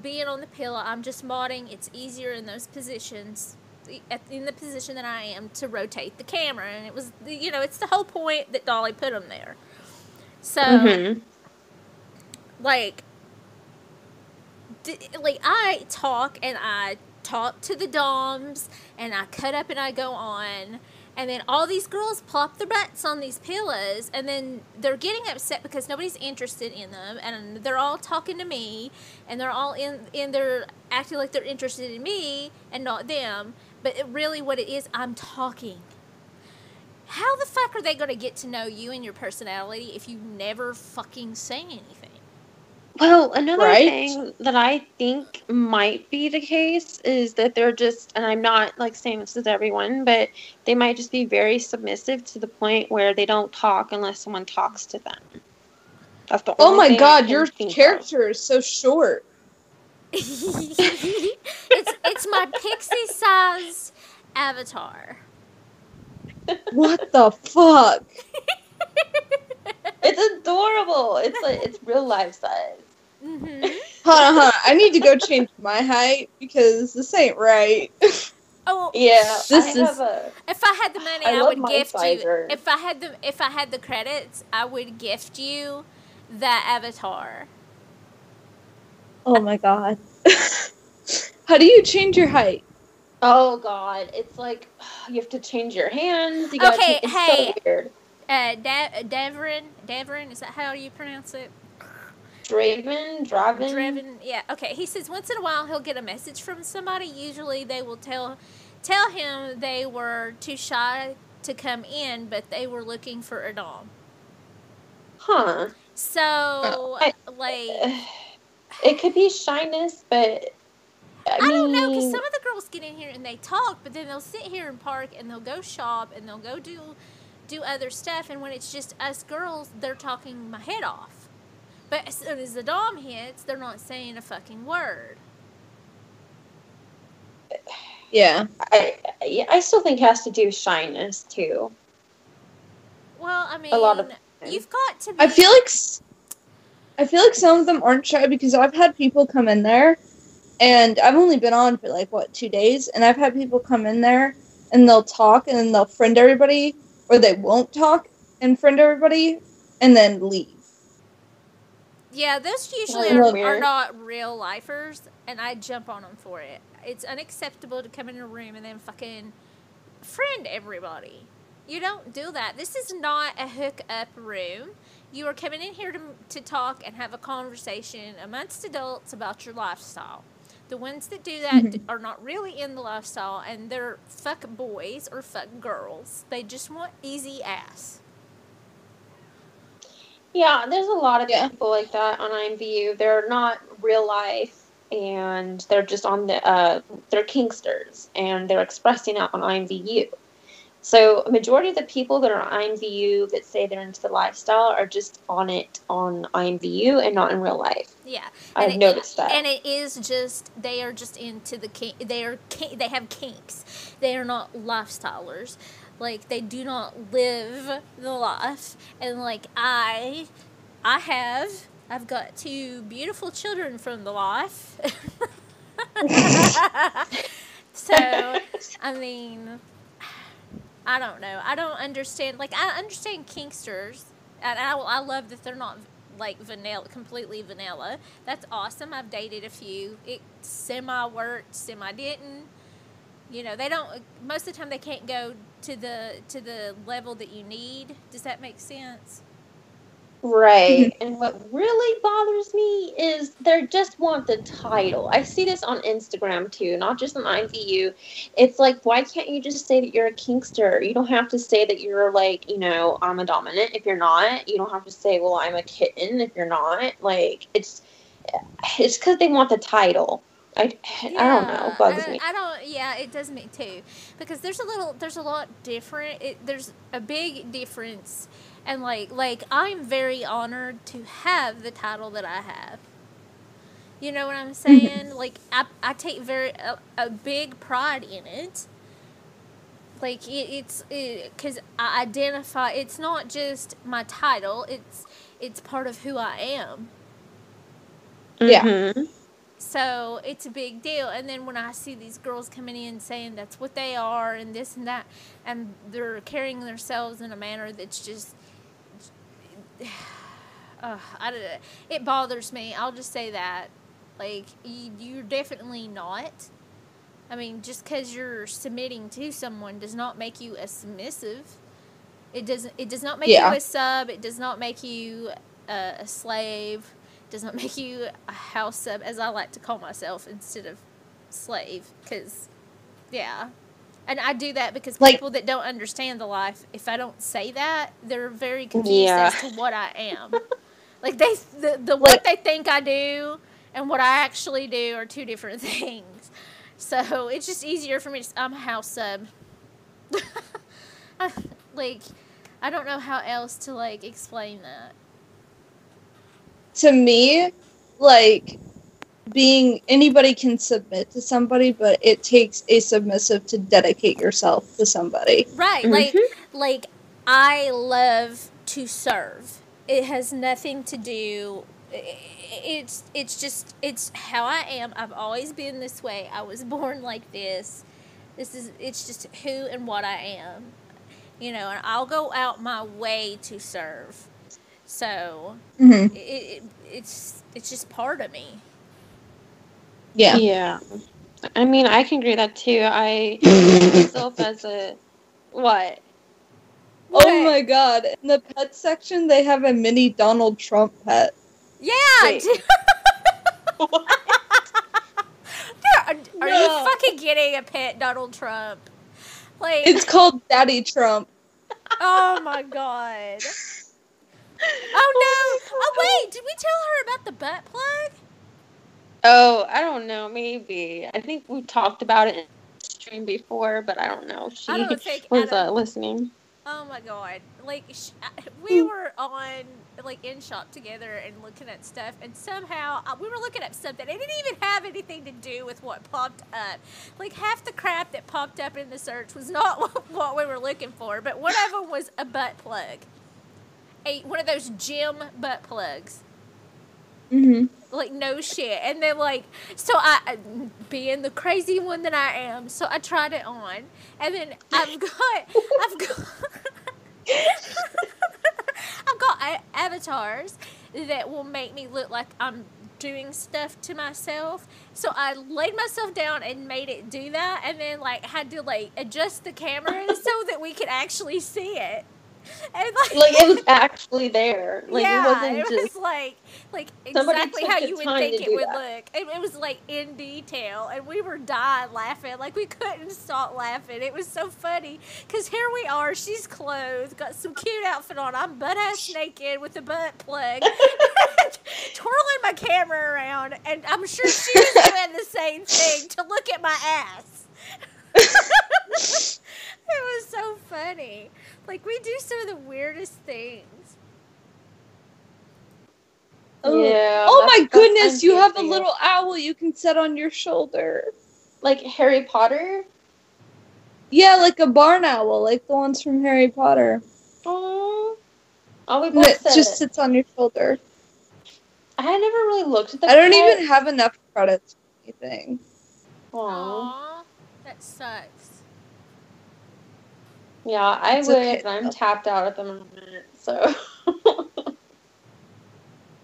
being on the pillow. I'm just modding. It's easier in those positions, in the position that I am, to rotate the camera, and it was. You know, it's the whole point that Dolly put them there. So, Mhm. like, d- like I talk and I talk to the doms, and I cut up and I go on. And then all these girls plop their butts on these pillows, and then they're getting upset because nobody's interested in them, and they're all talking to me, and they're all in in their acting like they're interested in me and not them. But it really, what it is, I'm talking. How the fuck are they going to get to know you and your personality if you never fucking say anything? Well, another Right? thing that I think might be the case is that they're just, and I'm not like saying this is everyone, but they might just be very submissive to the point where they don't talk unless someone talks to them. That's the Oh my thing I god, can your think of. character is so short. It's it's my pixie size avatar. What the fuck? It's adorable. It's like it's real life size. hmm Hold on, hold on. I need to go change my height because this ain't right. Oh, Yeah, This I is- have a. if I had the money, I I, would gift sizer. you. If I had the if I had the credits, I would gift you that avatar. Oh my god. How do you change your height? Oh god, it's like you have to change your hands. You gotta Okay, change- it's hey. so weird. Uh, da- Devrin, Devrin, is that how you pronounce it? Draven, Draven. Drevin, yeah. Okay, he says once in a while he'll get a message from somebody. Usually they will tell tell him they were too shy to come in, but they were looking for a dom. Huh. So, I- like, It could be shyness, but I, I don't know because some of the girls get in here and they talk, but then they'll sit here and park and they'll go shop and they'll go do do other stuff. And when it's just us girls, they're talking my head off. But as soon as the dom hits, they're not saying a fucking word. Yeah. I, yeah, I still think it has to do with shyness too. Well, I mean, A lot of you've got to. Be, I feel like s- I feel like some of them aren't shy because I've had people come in there, and I've only been on for like what two days, and I've had people come in there and they'll talk and then they'll friend everybody, or they won't talk and friend everybody, and then leave. Yeah, those usually are, are not real lifers, and I jump on them for it. It's unacceptable to come in a room and then fucking friend everybody. You don't do that. This is not a hook up room. You are coming in here to, to talk and have a conversation amongst adults about your lifestyle. The ones that do that d- are not really in the lifestyle and they're fuck boys or fuck girls. They just want easy ass. Yeah, there's a lot of Yeah. people like that on IMVU. They're not real life, and they're just on the uh, they're kinksters, and they're expressing out on IMVU. So a majority of the people that are on IMVU that say they're into the lifestyle are just on it on IMVU and not in real life. Yeah, I've it- noticed that. and it is just they are just into the kink. They are kink, they have kinks. They are not lifestylers. Like they do not live the life. And like I, I have. I've got two beautiful children from the life. so, I mean, I don't know. I don't understand. Like, I understand kinksters, and I, I love that they're not like vanilla, completely vanilla. That's awesome. I've dated a few. It semi worked, semi didn't. You know, they don't. Most of the time, they can't go to the to the level that you need. Does that make sense? Right. and what really bothers me is they just want the title. I see this on Instagram too, not just on IMVU. It's like, why can't you just say that you're a kinkster? You don't have to say that you're like, you know, I'm a dominant if you're not. You don't have to say, well, I'm a kitten if you're not. Like, it's it's because they want the title. I, I don't know. It bugs I, me. I don't. Yeah, it does me too, because there's a little, there's a lot different. It, there's a big difference, and like, like I'm very honored to have the title that I have. You know what I'm saying? like, I, I take very a, a big pride in it. Like it, it's because I identify. It's not just my title. It's it's part of who I am. Yeah. Mhm. So it's a big deal. And then when I see these girls coming in saying that's what they are and this and that, and they're carrying themselves in a manner that's just, uh, I don't, it bothers me. I'll just say that. Like, you, you're definitely not. I mean, just because you're submitting to someone does not make you a submissive. It doesn't. It does not make Yeah. you a sub. It does not make you a, a slave. Does not make you a house sub, as I like to call myself, instead of slave. Because, yeah, and I do that because Like- people that don't understand the life, if I don't say that, they're very confused Yeah. as to what I am. like they, the, the Like- what they think I do and what I actually do are two different things. So it's just easier for me to. I'm a house sub. like, I don't know how else to like explain that. to me, like being anybody can submit to somebody, but it takes a submissive to dedicate yourself to somebody. Right. Like like I love to serve. It has nothing to do it's it's just it's how I am. I've always been this way. I was born like this. This is it's just who and what I am. You know, and I'll go out my way to serve. So, Mm-hmm. it, it it's it's just part of me. Yeah. Yeah. I mean, I can agree that too. I myself as a what? Oh my god. In the pet section, they have a mini Donald Trump pet. Yeah. Wait. dude. Dude, are, are No. you fucking getting a pet Donald Trump? Like, It's called Daddy Trump. oh my god. Oh no! Oh, oh wait, did we tell her about the butt plug? Oh, I don't know. Maybe I think we talked about it in the stream before, but I don't know. She don't was uh, listening. Oh my god! Like sh- we were on like in shop together and looking at stuff, and somehow uh, we were looking at something. It didn't even have anything to do with what popped up. Like half the crap that popped up in the search was not what, what we were looking for. But one of them was a butt plug, a one of those gym butt plugs. Mm-hmm. like no shit. And then like so i I- being the crazy one that i am so i tried it on. And then i've got i've got i've got avatars that will make me look like i'm doing stuff to myself. So i laid myself down and made it do that. And then like had to like adjust the camera so that we could actually see it and Like it was actually there. Like yeah, it wasn't it just was like like exactly how you would think it would that. look. It, it was like in detail, and we were dying laughing. Like we couldn't stop laughing. It was so funny because here we are. She's clothed, got some cute outfit on. I'm butt ass naked with a butt plug, twirling my camera around, and I'm sure she was doing the same thing to look at my ass. It was so funny. Like we do some of the weirdest things. Oh. Yeah. Oh my goodness, you have a little owl you can set on your shoulder. like Harry Potter. Yeah, like a barn owl, like the ones from Harry Potter. Oh. Oh, we And both it just it. sits on your shoulder. I never really looked at the I don't pet. even have enough credits for anything. Aw. Aw, that sucks. Yeah, I It's would, okay, but I'm though. tapped out at the moment, so.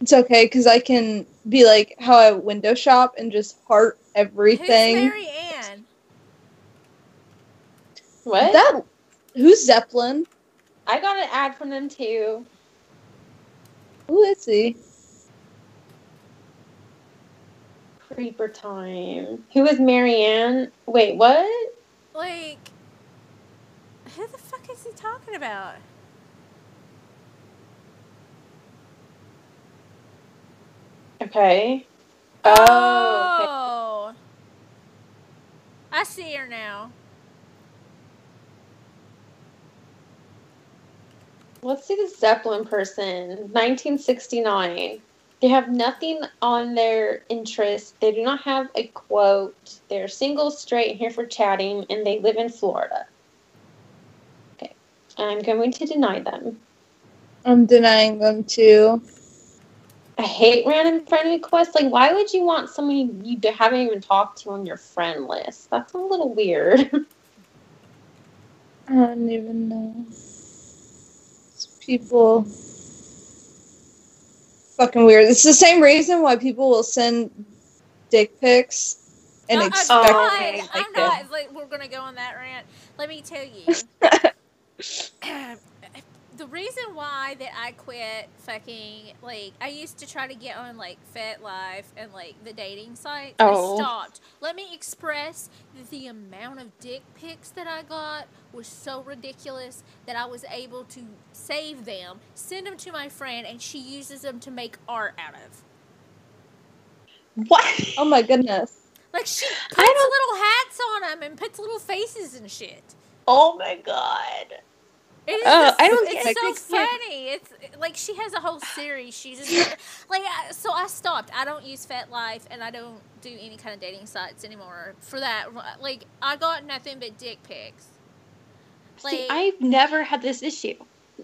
It's okay because I can be like how I window shop and just heart everything. Who's everything. Mary Ann? what? That who's Zeppelin? I got an ad from them too. Who is he? Creeper time. Who is Marianne? Wait, what? Like, who the fuck is he talking about? Okay. Oh. okay. Oh. I see her now. Let's see the Zeppelin person. 1969. They have nothing on their interest. They do not have a quote. They're single, straight, here for chatting, and they live in Florida. Okay. I'm going to deny them. I'm denying them too. I hate random friend requests. Like, why would you want someone you, you haven't even talked to on your friend list? That's a little weird. I don't even know. It's people fucking weird. It's the same reason why people will send dick pics and No, expect I'm not. Me I'm not. Like, we're gonna go on that rant. Let me tell you. the reason why that I quit fucking like I used to try to get on like FetLife and like the dating sites. Oh. I stopped. Let me express that the amount of dick pics that I got was so ridiculous that I was able to save them, send them to my friend, and she uses them to make art out of. what? Oh my goodness. Like she puts I little hats on them and puts little faces and shit. Oh my god. It Oh, just- I don't It's get- so I can't- funny. It's like she has a whole series. She just like so. I stopped. I don't use FetLife and I don't do any kind of dating sites anymore. For that, like I got nothing but dick pics. See, I've never had this issue.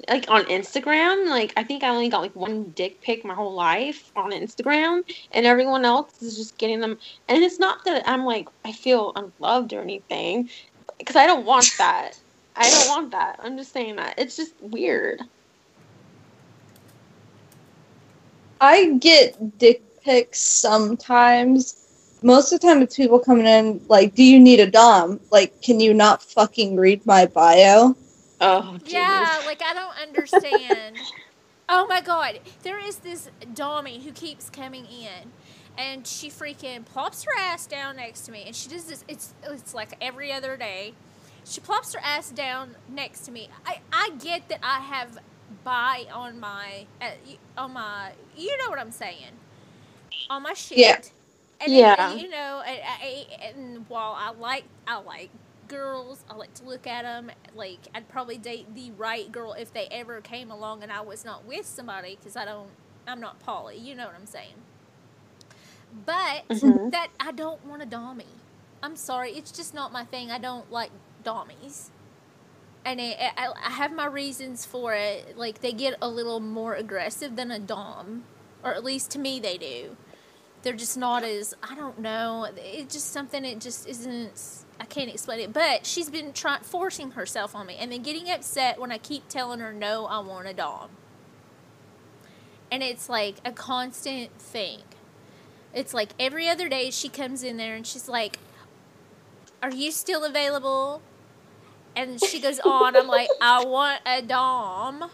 Like on Instagram, like I think I only got like one dick pic my whole life on Instagram, and everyone else is just getting them. And it's not that I'm like I feel unloved or anything, because I don't want that. I don't want that. I'm just saying that it's just weird. I get dick pics sometimes. Most of the time, it's people coming in like, "Do you need a dom? Like, can you not fucking read my bio?" Oh, jeez. Yeah, like I don't understand. oh my god, there is this Dommy who keeps coming in, and she freaking plops her ass down next to me, and she does this. It's it's like every other day. She plops her ass down next to me. I I get that I have bi on my uh, on my you know what I'm saying on my shit. Yeah. And Yeah. It, you know, I, I, and while I like I like girls, I like to look at them. Like I'd probably date the right girl if they ever came along and I was not with somebody because I don't. I'm not poly. You know what I'm saying. But Mhm. that I don't want a dommy. I'm sorry, it's just not my thing. I don't like dommies. And it, I, I have my reasons for it. Like they get a little more aggressive than a dom. or at least to me they do. They're just not as I don't know. It's just something. It just isn't. I can't explain it. But she's been trying forcing herself on me, and then getting upset when I keep telling her no, I want a dom. And it's like a constant thing. It's like every other day she comes in there and she's like, "Are you still available?" And she goes on. I'm like, "I want a dom."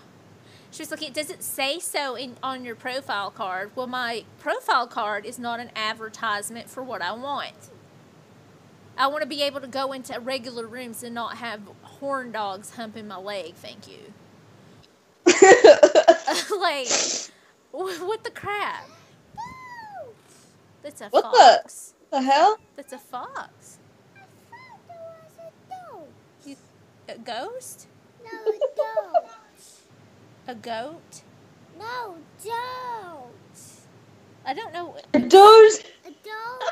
She was looking. Does it say so in on your profile card? Well, my profile card is not an advertisement for what I want. I want to be able to go into regular rooms and not have horn dogs humping my leg. Thank you. like, what the crap? That's a fox. What the- fox. the hell? That's a fox. I thought there was a dog. A ghost? No, don't. A goat? No, don't. I don't know. A doge. A dog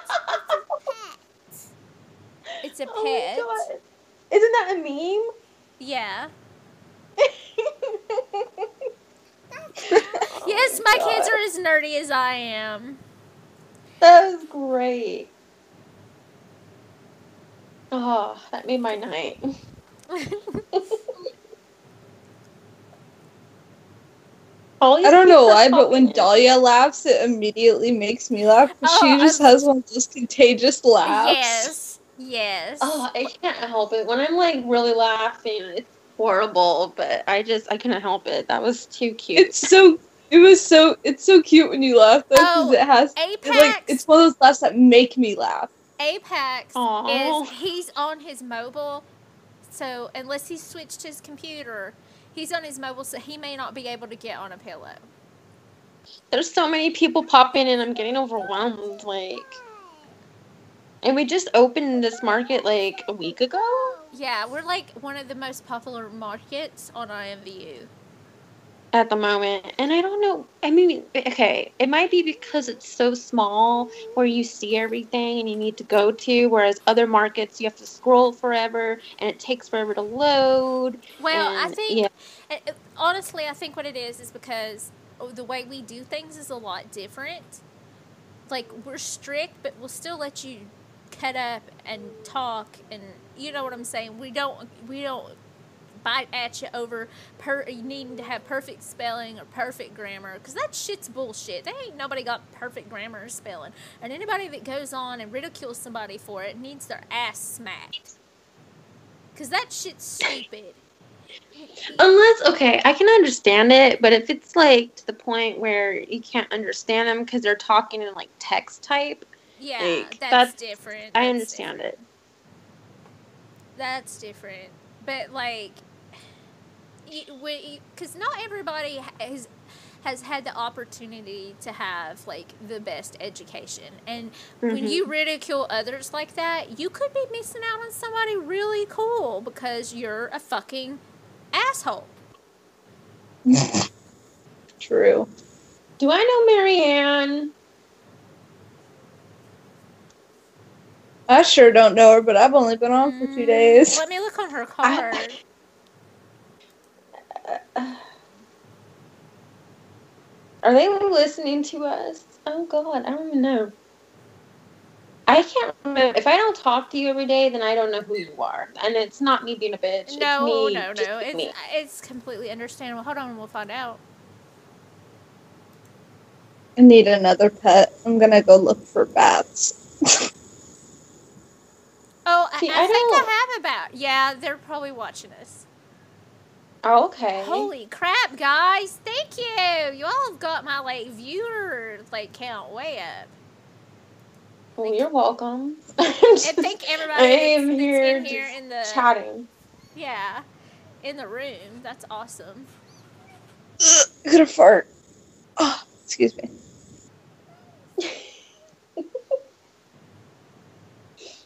is It's a Oh pet. my god. Isn't that a meme? yeah. Yes, oh my kids are as nerdy as I am. That was great. Oh, that made my night. All these I don't know why, but when talking. Dahlia laughs, it immediately makes me laugh. Oh, she just I'm- has one of those contagious laughs. yes. Yes. Oh, I can't help it. When I'm like really laughing, it's horrible, but I just I couldn't help it. That was too cute. It's so. It was so. It's so cute when you laugh though, because Oh, it has. Apex. It's like it's one of those laughs that make me laugh. Apex Aw. is he's on his mobile, so unless he switched his computer, he's on his mobile, so he may not be able to get on a pillow. There's so many people popping in. I'm getting overwhelmed. Like, and we just opened this market like a week ago. Yeah, we're like one of the most popular markets on IMVU. At the moment and i don't know i mean okay it might be because it's so small where you see everything and you need to go to whereas other markets you have to scroll forever and it takes forever to load Well, I think yeah it- it- honestly, I think what it is is because the way we do things is a lot different. Like we're strict, but we'll still let you cut up and talk, and you know what I'm saying. We don't we don't bite at you over per you needing to have perfect spelling or perfect grammar because that shit's bullshit. They ain't nobody got perfect grammar or spelling, and anybody that goes on and ridicules somebody for it needs their ass smacked. Cause that shit's stupid. unless okay i can understand it but if it's like to the point where you can't understand them because they're talking in like text type Yeah, Like, that's, that's- different. i That's understand different. it That's different. But like, because not everybody has has had the opportunity to have like the best education, and when Mhm. you ridicule others like that, you could be missing out on somebody really cool because you're a fucking asshole. True. do i know marianne I sure don't know her, but I've only been on for two Mm, days. Let me look on her I- card. Are they listening to us? Oh God, I don't even know. I can't remember. If I don't talk to you every day, then I don't know who you are, and it's not me being a bitch. no, it's me, no, no. being It's me. it's completely understandable. Hold on, we'll find out. I need another pet. I'm gonna go look for bats. Oh, I, See, I, I think I have a bat. Yeah, they're probably watching us. Okay. Holy crap, guys! Thank you. You all have got my like viewer like count way up. well, you're welcome. And thank everybody I am that's here in here in the chatting. yeah, in the room. That's awesome. I'm gonna fart. Oh, excuse me.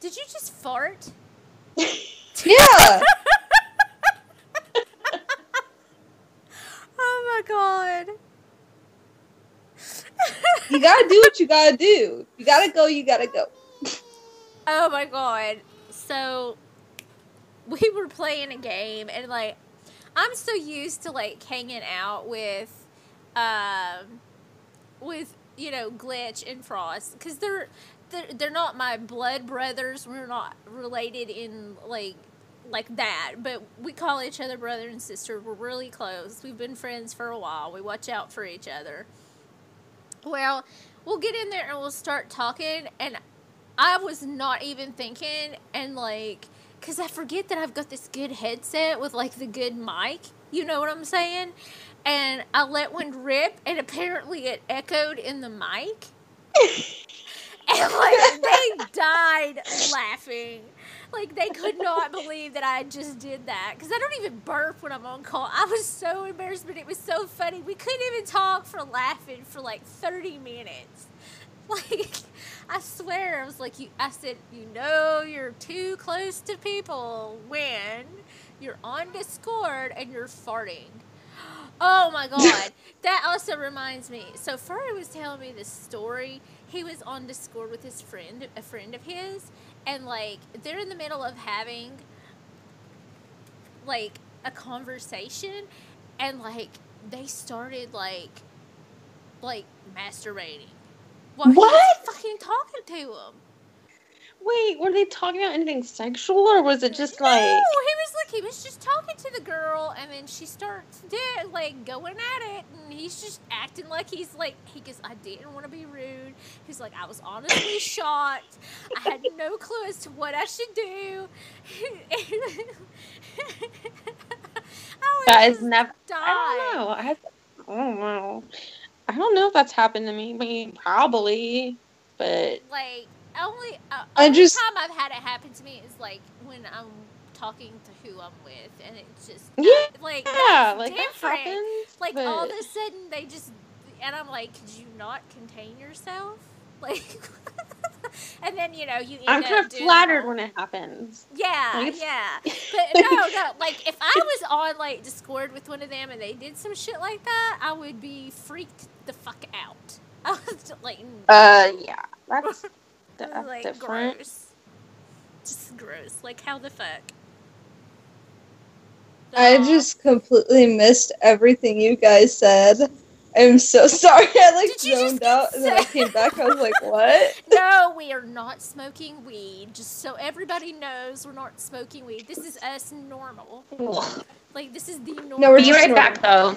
Did you just fart? Yeah. Oh my god. You gotta do what you gotta do. You gotta go. You gotta go. Oh my god. So we were playing a game and like I'm so used to like hanging out with um with you know Glitch and Frost because they're, they're they're not my blood brothers. We're not related in like like that, but we call each other brother and sister. We're really close. We've been friends for a while. We watch out for each other. Well, we'll get in there and we'll start talking, and I was not even thinking, and like, cause I forget that I've got this good headset with like the good mic. You know what I'm saying? And I let one rip, and apparently it echoed in the mic. and like they died laughing. Like they could not believe that I just did that because I don't even burp when I'm on call. I was so embarrassed, but it was so funny. We couldn't even talk for laughing for like 30 minutes. Like I swear, I was like, you. I said, you know, you're too close to people when you're on Discord and you're farting. Oh my god, that also reminds me. So Furry was telling me this story. He was on Discord with his friend, a friend of his, and like they're in the middle of having like a conversation, and like they started like like masturbating. While What? fucking talking to him. Wait, were they talking about anything sexual or was it just like no, he was like he was just talking to the girl, and then she starts like going at it, and he's just acting like he's like he goes, I didn't want to be rude. He's like, I was honestly shocked. I had no clue as to what I should do. I was that is never. I don't know. I, have, I don't know. I don't know if that's happened to me. I mean, probably, but Like only uh, I only just- time I've had it happen to me is like when I'm talking to who I'm with, and it's just Yeah, like yeah, like that different. happens. like but all of a sudden they just and i'm like could you not contain yourself like and then you know you I'm kind of flattered all- when it happens. yeah like, yeah but no no like if i was on like discord with one of them and they did some shit like that i would be freaked the fuck out i was like mm, Uh, yeah, that's, that's like different. gross just gross like how the fuck I Aw. just completely missed everything you guys said. I'm so sorry. I like Did zoned out and then I came back. I was like, what? No, we are not smoking weed. Just so everybody knows, we're not smoking weed. This is us normal. Like this is the normal. No, we're Be just right back, though.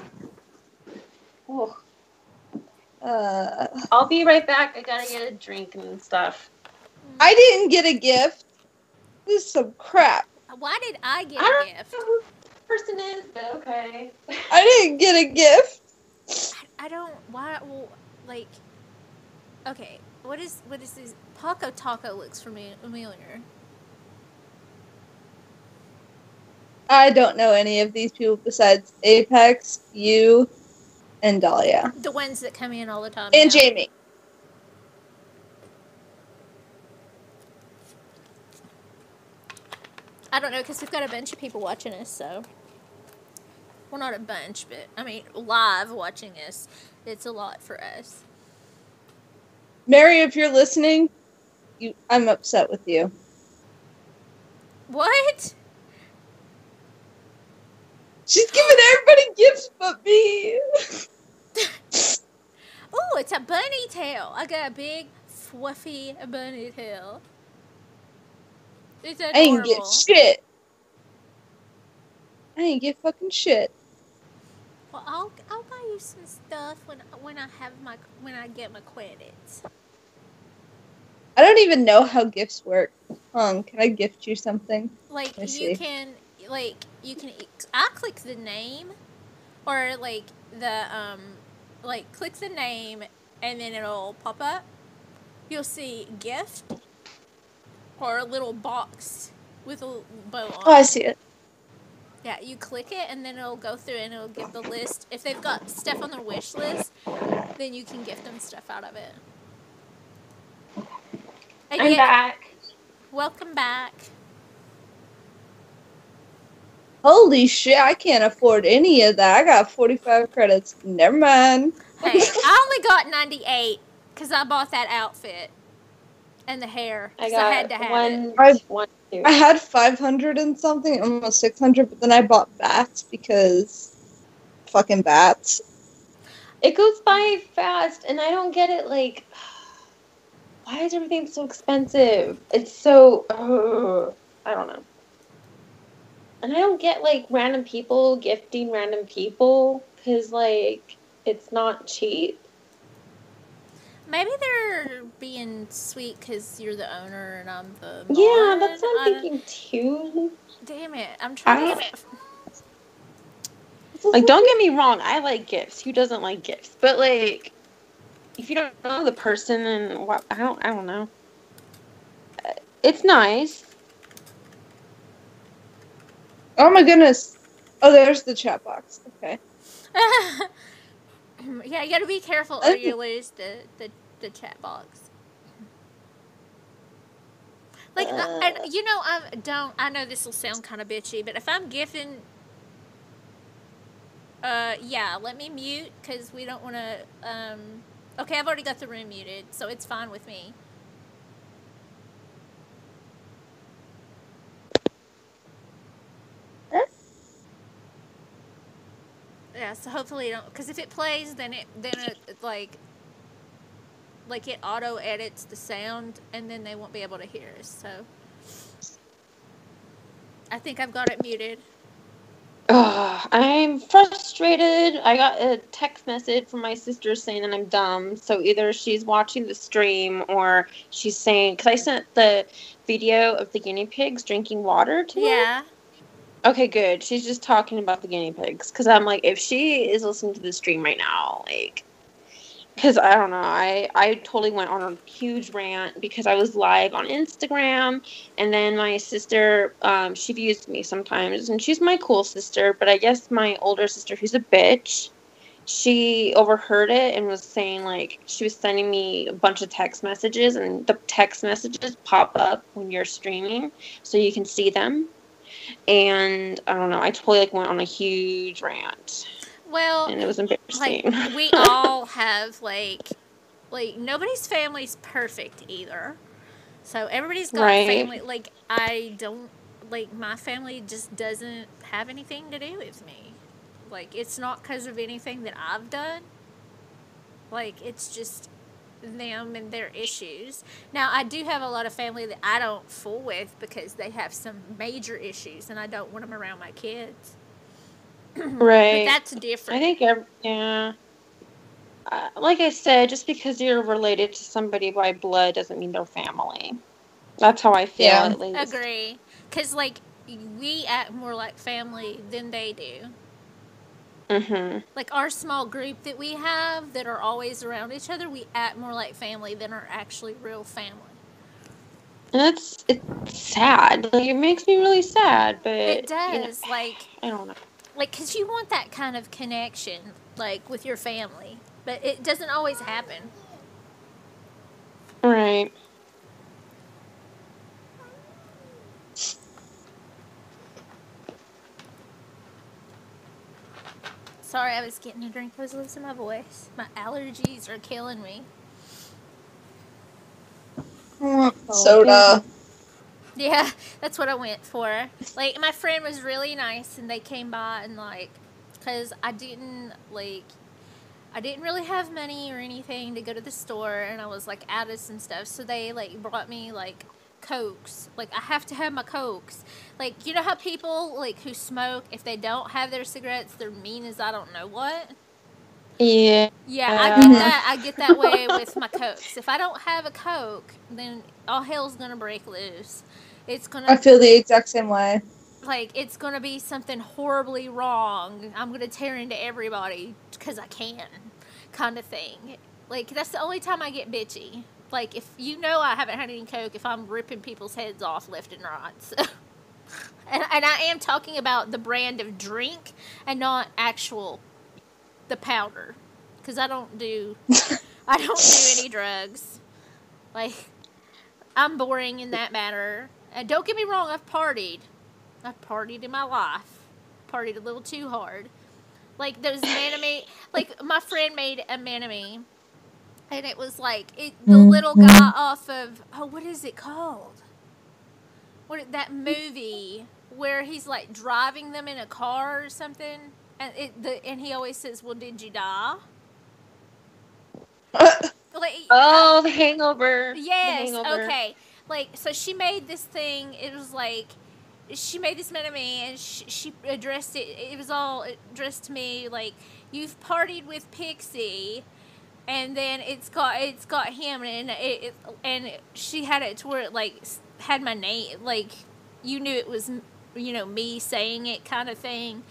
Uh, I'll be right back. I gotta get a drink and stuff. I didn't get a gift. This is some crap. Why did I get I don't a gift? know who the person is, but okay. I didn't get a gift. I, I don't. Why? Well, like, okay. What is what is this? Paco Taco looks fami- familiar. I don't know any of these people besides Apex, you, and Dahlia. The ones that come in all the time. And now. Jamie. I don't know because we've got a bunch of people watching us, so. Well, not a bunch, but I mean, live watching us. It's a lot for us. Mary, if you're listening, you I'm upset with you. What? She's giving everybody gifts but me. Oh, it's a bunny tail. I got a big, fluffy bunny tail. It's I ain't adorable. get shit. I ain't get fucking shit. Well, I'll I'll buy you some stuff when when I have my when I get my credits. I don't even know how gifts work. Um, can I gift you something? Like I you see. can like you can I click the name or like the um like click the name and then it'll pop up. You'll see gift or a little box with a bow on. Oh, I see it. Yeah, you click it and then it'll go through and it'll give the list. If they've got stuff on their wish list, then you can gift them stuff out of it. And I'm back. welcome back. Holy shit, I can't afford any of that. I got 45 credits. Never mind. Hey, I only got 98 because I bought that outfit and the hair. I 'cause got I had to have it. one, I- one, two. I had 500 and something, almost 600, but then I bought bats because fucking bats. it goes by fast, and I don't get it. Like, why is everything so expensive? It's so. ugh, I don't know. And I don't get like random people gifting random people because like it's not cheap. Maybe they're being sweet because you're the owner and I'm the. Yeah, that's what I I'm thinking too. Damn it! I'm trying. I- to... Like, don't get me wrong, I like gifts. Who doesn't like gifts? But like, if you don't know the person and what, I don't, I don't know. Uh, It's nice. Oh my goodness. Oh, there's the chat box. Okay. yeah, you got to be careful or you lose the, the, the chat box. Like, I, I- Uh. you know, I don't. I know this will sound kind of bitchy, but if I'm gifting, uh, yeah, let me mute because we don't want to. Um, okay, I've already got the room muted, so it's fine with me. Yeah, so hopefully you don't. Because if it plays, then it then it, it like like it auto edits the sound, and then they won't be able to hear us. So I think I've got it muted. Ugh, I'm frustrated. I got a text message from my sister saying that I'm dumb. So either she's watching the stream or she's saying because I sent the video of the guinea pigs drinking water to her. Okay, good. She's just talking about the guinea pigs because I'm like, if she is listening to the stream right now, like, because I don't know, I I totally went on a huge rant because I was live on Instagram, and then my sister, um, she views me sometimes, and she's my cool sister, but I guess my older sister, who's a bitch, she overheard it and was saying like she was sending me a bunch of text messages, and the text messages pop up when you're streaming, so you can see them and I don't know. I totally like went on a huge rant, Well, and it was like embarrassing. we all have like like nobody's family's perfect either. So everybody's got Right. family like I don't like my family just doesn't have anything to do with me. Like it's not cuz of anything that I've done. Like it's just them and their issues. Now I do have a lot of family that I don't fool with because they have some major issues and I don't want them around my kids. right. But that's different. I think, ev- yeah. Uh, like I said, just because you're related to somebody by blood doesn't mean they're family. That's how I feel, Yeah. at least. Agree. Because, like, we act more like family than they do. Mm-hmm. Like, our small group that we have that are always around each other, we act more like family than are actually real family. And it's it's sad. Like it makes me really sad, but It you know, does. Like, I don't know. like, because you want that kind of connection, like, with your family. But it doesn't always happen. Right. Sorry, I was getting a drink. I was losing my voice. My allergies are killing me. Mm, Soda. Yeah, that's what I went for. Like my friend was really nice, and they came by and like, cause I didn't like, I didn't really have money or anything to go to the store, and I was like out of some stuff, so they like brought me like cokes. Like I have to have my cokes. Like you know how people like who smoke, if they don't have their cigarettes, they're mean as I don't know what. Yeah. Yeah, I get that. I get that way with my cokes. If I don't have a coke, then all hell's gonna break loose. It's gonna I feel the exact same way. like it's gonna be something horribly wrong. I'm gonna tear into everybody because I can, kind of thing. Like that's the only time I get bitchy. Like if you know I haven't had any coke, if I'm ripping people's heads off left and right. So. And, and I am talking about the brand of drink and not actual the powder because I don't do I don't do any drugs. Like I'm boring in that matter. And don't get me wrong, I've partied. I've partied in my life. Partied a little too hard. Like those maname like my friend made a maname and it was like it, the mm-hmm. little guy off of oh what is it called? What that movie where he's like driving them in a car or something and it the and he always says, "Well, did you die?" like Oh, the hangover. The Yes. Hangover. Okay. Like, so she made this thing. It was like, she made this meant to me, and she, she addressed it. It was all addressed to me like, "You've partied with Pixie," and then it's got it's got him, and it, it and she had it to where it like had my name, like you knew it was you know me saying it kind of thing,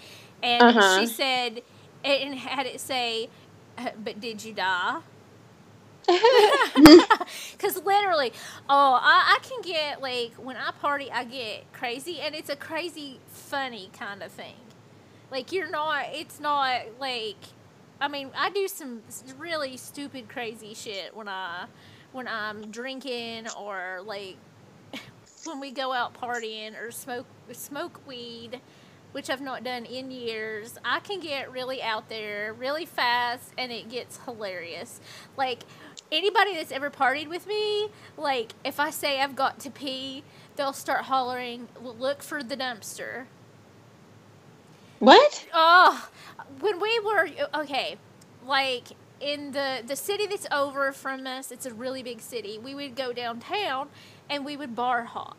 and Uh-huh. she said, and had it say, "Uh, "But did you die?" Because literally, oh, I, I can get like when I party, I get crazy, and it's a crazy, funny kind of thing. Like you're not, it's not like, I mean, I do some really stupid, crazy shit when I when I'm drinking or like when we go out partying or smoke smoke weed, which I've not done in years. I can get really out there really fast, and it gets hilarious. Like anybody that's ever partied with me, like if I say I've got to pee, they'll start hollering, "Look for the dumpster." What? Oh, when we were okay, like in the the city that's over from us, it's a really big city. We would go downtown and we would bar hop,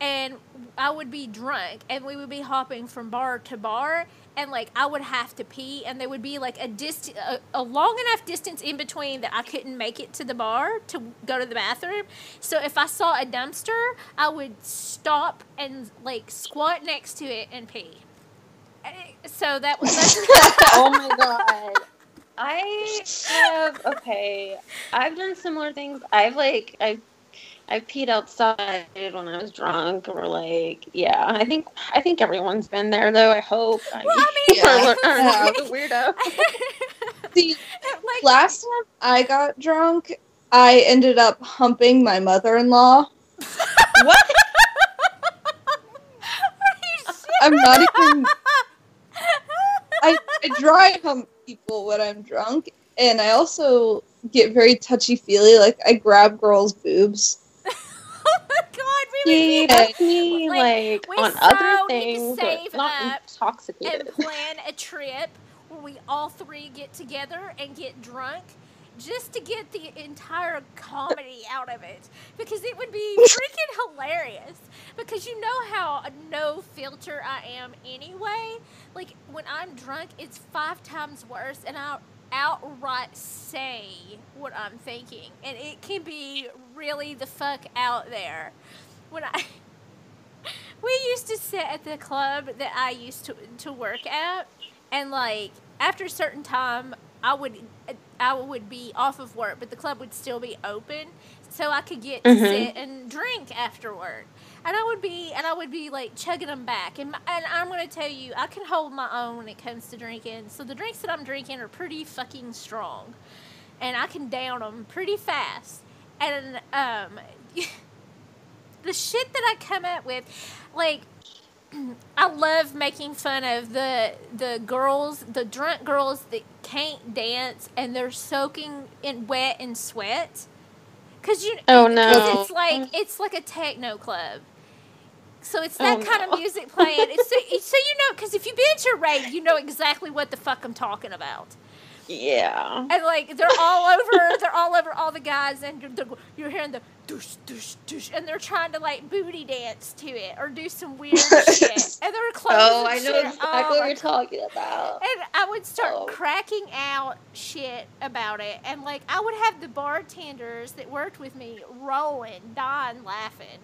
and I would be drunk, and we would be hopping from bar to bar, and like I would have to pee, and there would be like a dist a, a long enough distance in between that I couldn't make it to the bar to go to the bathroom. So if I saw a dumpster, I would stop and like squat next to it and pee. So that was that's, oh my god. I have okay. I've done similar things. I've like I've I've peed outside when I was drunk or like yeah. I think I think everyone's been there though. I hope. I Well, I mean, Yeah. I don't know, the weirdo. See, like last time I got drunk, I ended up humping my mother-in-law. what? I'm not even. I, I dry hump people when I'm drunk, and I also get very touchy feely. Like I grab girls' boobs. oh my god, we See, would that's me Like, like, we on so other to things, save but not up intoxicated. and plan a trip where we all three get together and get drunk just to get the entire comedy out of it. Because it would be freaking hilarious. Because you know how no filter I am anyway? Like when I'm drunk it's five times worse and I outright say what I'm thinking. And it can be really the fuck out there. When I we used to sit at the club that I used to to work at, and like after a certain time, I would I would be off of work, but the club would still be open, so I could get to Mhm. sit and drink after work. And I would be and I would be like chugging them back, and my, and I'm gonna tell you, I can hold my own when it comes to drinking. So the drinks that I'm drinking are pretty fucking strong, and I can down them pretty fast. And um. the shit that I come up with, like I love making fun of the the girls, the drunk girls that can't dance and they're soaking in wet and sweat. Cause you, Oh, no. it's like it's like a techno club. So it's oh, that Oh, kind of music playing. It's so, it's so you know, because if you've been to a rave, you know exactly what the fuck I'm talking about. Yeah. And like they're all over, they're all over all the guys, and you're, you're hearing the doosh doosh doosh, and they're trying to like booty dance to it or do some weird shit, and they're clothes. Oh, I know shit. exactly Oh, what you're talking about. and I would start Oh. cracking out shit about it. And like I would have the bartenders that worked with me rolling, dying, laughing.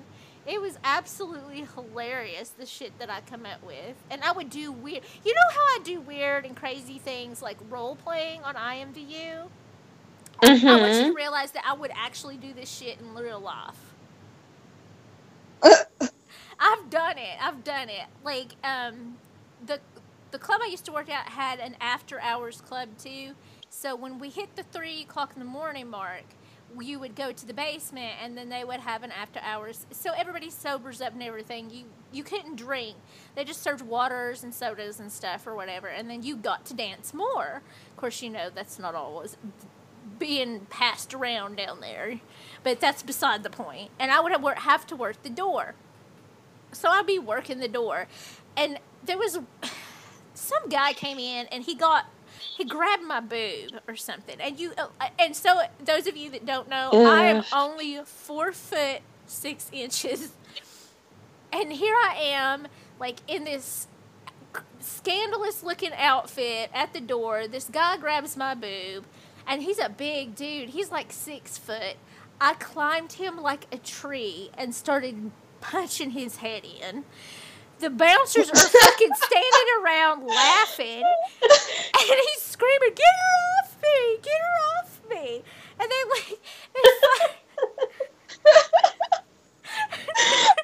It was absolutely hilarious the shit that I come up with. And I would do weird you know how I do weird and crazy things like role playing on IMVU? I want you to realize that I would actually do this shit in real life. I've done it. I've done it. Like um, the the club I used to work at had an after hours club too. So when we hit the three o'clock in the morning mark, you would go to the basement, and then they would have an after hours. So everybody sobers up and everything. You you couldn't drink. They just served waters and sodas and stuff or whatever, and then you got to dance more. Of course, you know that's not always being passed around down there, but that's beside the point. And I would have, have to work the door. So I'd be working the door, and there was some guy came in and he got he grabbed my boob or something. And you, uh, and so those of you that don't know, I am only four foot six inches, and here I am, like in this scandalous looking outfit at the door. This guy grabs my boob, and he's a big dude. He's like six foot. I climbed him like a tree and started punching his head in. The bouncers are fucking standing around laughing, and he's screaming, "Get her off me! Get her off me!" And they like,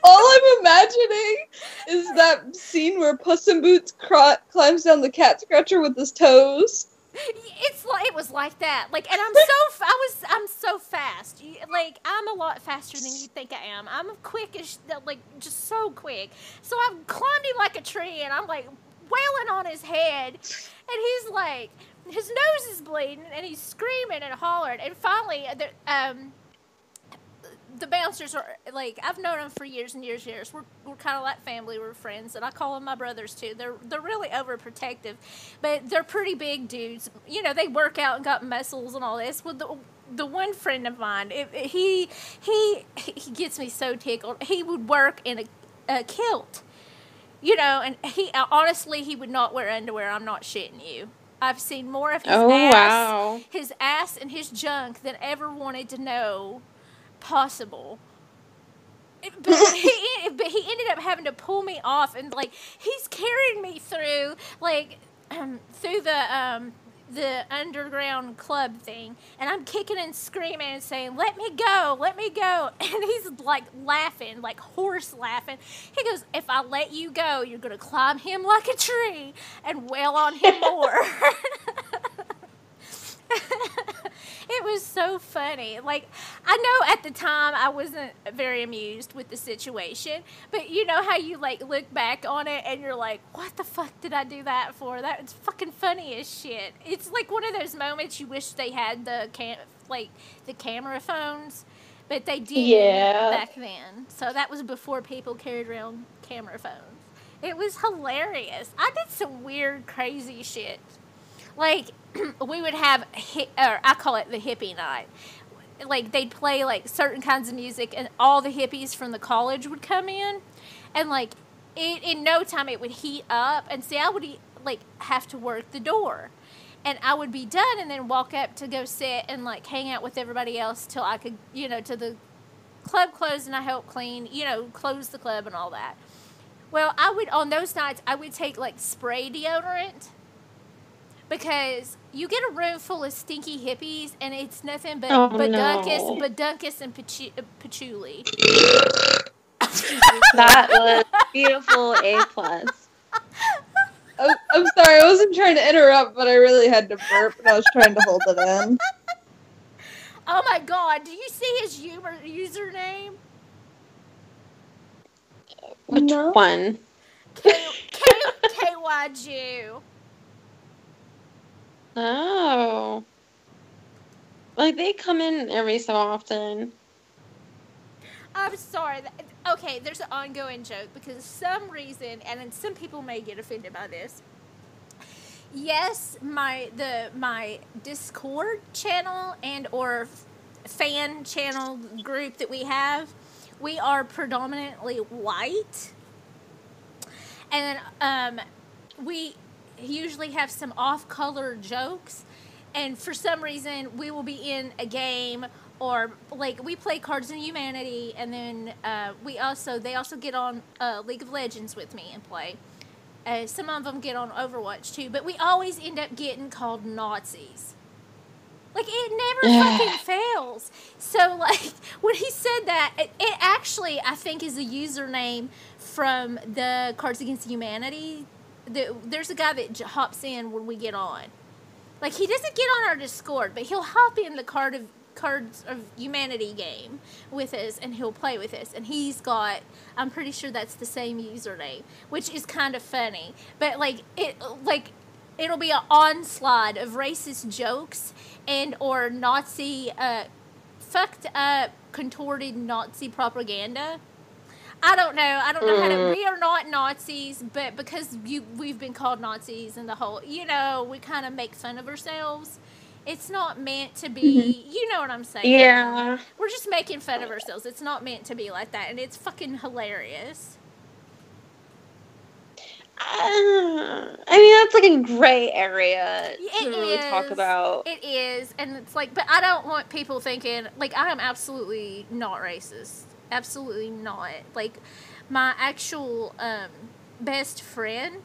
All I'm imagining is that scene where Puss in Boots cr- climbs down the cat scratcher with his toes. It's like it was like that. Like, and I'm so I was I'm so fast. Like I'm a lot faster than you think I am. I'm quick as like just so quick. So I climbed him like a tree, and I'm like wailing on his head, and he's like his nose is bleeding, and he's screaming and hollering, and finally the um. The bouncers are like I've known them for years and years and years. We're, we're kind of like family. We're friends, and I call them my brothers too. They're they're really overprotective, but they're pretty big dudes. You know, they work out and got muscles and all this. Well, the the one friend of mine, it, it- he he he gets me so tickled. He would work in a, a kilt, you know, and he honestly he would not wear underwear. I'm not shitting you. I've seen more of his Oh, ass, wow. his ass and his junk than ever wanted to know possible. But he, but he ended up having to pull me off, and like he's carrying me through, like um, through the um, the underground club thing, and I'm kicking and screaming and saying, "Let me go, let me go!" And he's like laughing, like horse laughing. He goes, "If I let you go, you're gonna climb him like a tree and wail on him more." it was so funny. Like, I know at the time I wasn't very amused with the situation, but you know how you like look back on it and you're like, what the fuck did I do that for? That's fucking funny as shit. It's like one of those moments you wish they had the cam, like the camera phones, but they didn't Yeah. back then. So that was before people carried around camera phones. It was hilarious. I did some weird, crazy shit like we would have hi- or I call it the hippie night. Like they'd play like certain kinds of music, and all the hippies from the college would come in, and like it in no time it would heat up. And see, I would like have to work the door, and I would be done, and then walk up to go sit and like hang out with everybody else till I could, you know, to the club closed, and I help clean, you know, close the club and all that. Well, I would on those nights I would take like spray deodorant because you get a room full of stinky hippies and it's nothing but Oh, badunkus, no. badunkus and pachu- uh, patchouli. That was beautiful. A plus. Oh, I'm sorry, I wasn't trying to interrupt, but I really had to burp and I was trying to hold it in. Oh my god, do you see his user- username? Which No. one? K K K Y Jew. Oh. Like they come in every so often. I'm sorry. Okay, there's an ongoing joke because some reason, and then some people may get offended by this. Yes, my the my Discord channel and or fan channel group that we have, we are predominantly white, and um, we usually have some off-color jokes and for some reason we will be in a game or like we play cards in humanity and then uh, we also they also get on uh, league of legends with me and play. Uh, some of them get on overwatch too but we always end up getting called nazis. Like it never fucking fails. So like when he said that it, it actually i think is a username from the cards against humanity the, there's a guy that hops in when we get on like he doesn't get on our Discord, but he'll hop in the card of cards of humanity game with us and he'll play with us and he's got I'm pretty sure that's the same username, which is kind of funny. But like it like it'll be an onslaught of racist jokes and or Nazi uh fucked up contorted Nazi propaganda. I don't know. I don't know how to. Mm. We are not Nazis, but because you we've been called Nazis and the whole, you know, we kind of make fun of ourselves. It's not meant to be. You know what I'm saying? Yeah. We're just making fun of ourselves. It's not meant to be like that, and it's fucking hilarious. Uh, I mean, that's like a gray area It to really talk about. It is, and it's like, but I don't want people thinking like I am absolutely not racist. Absolutely not. Like my actual um, best friend,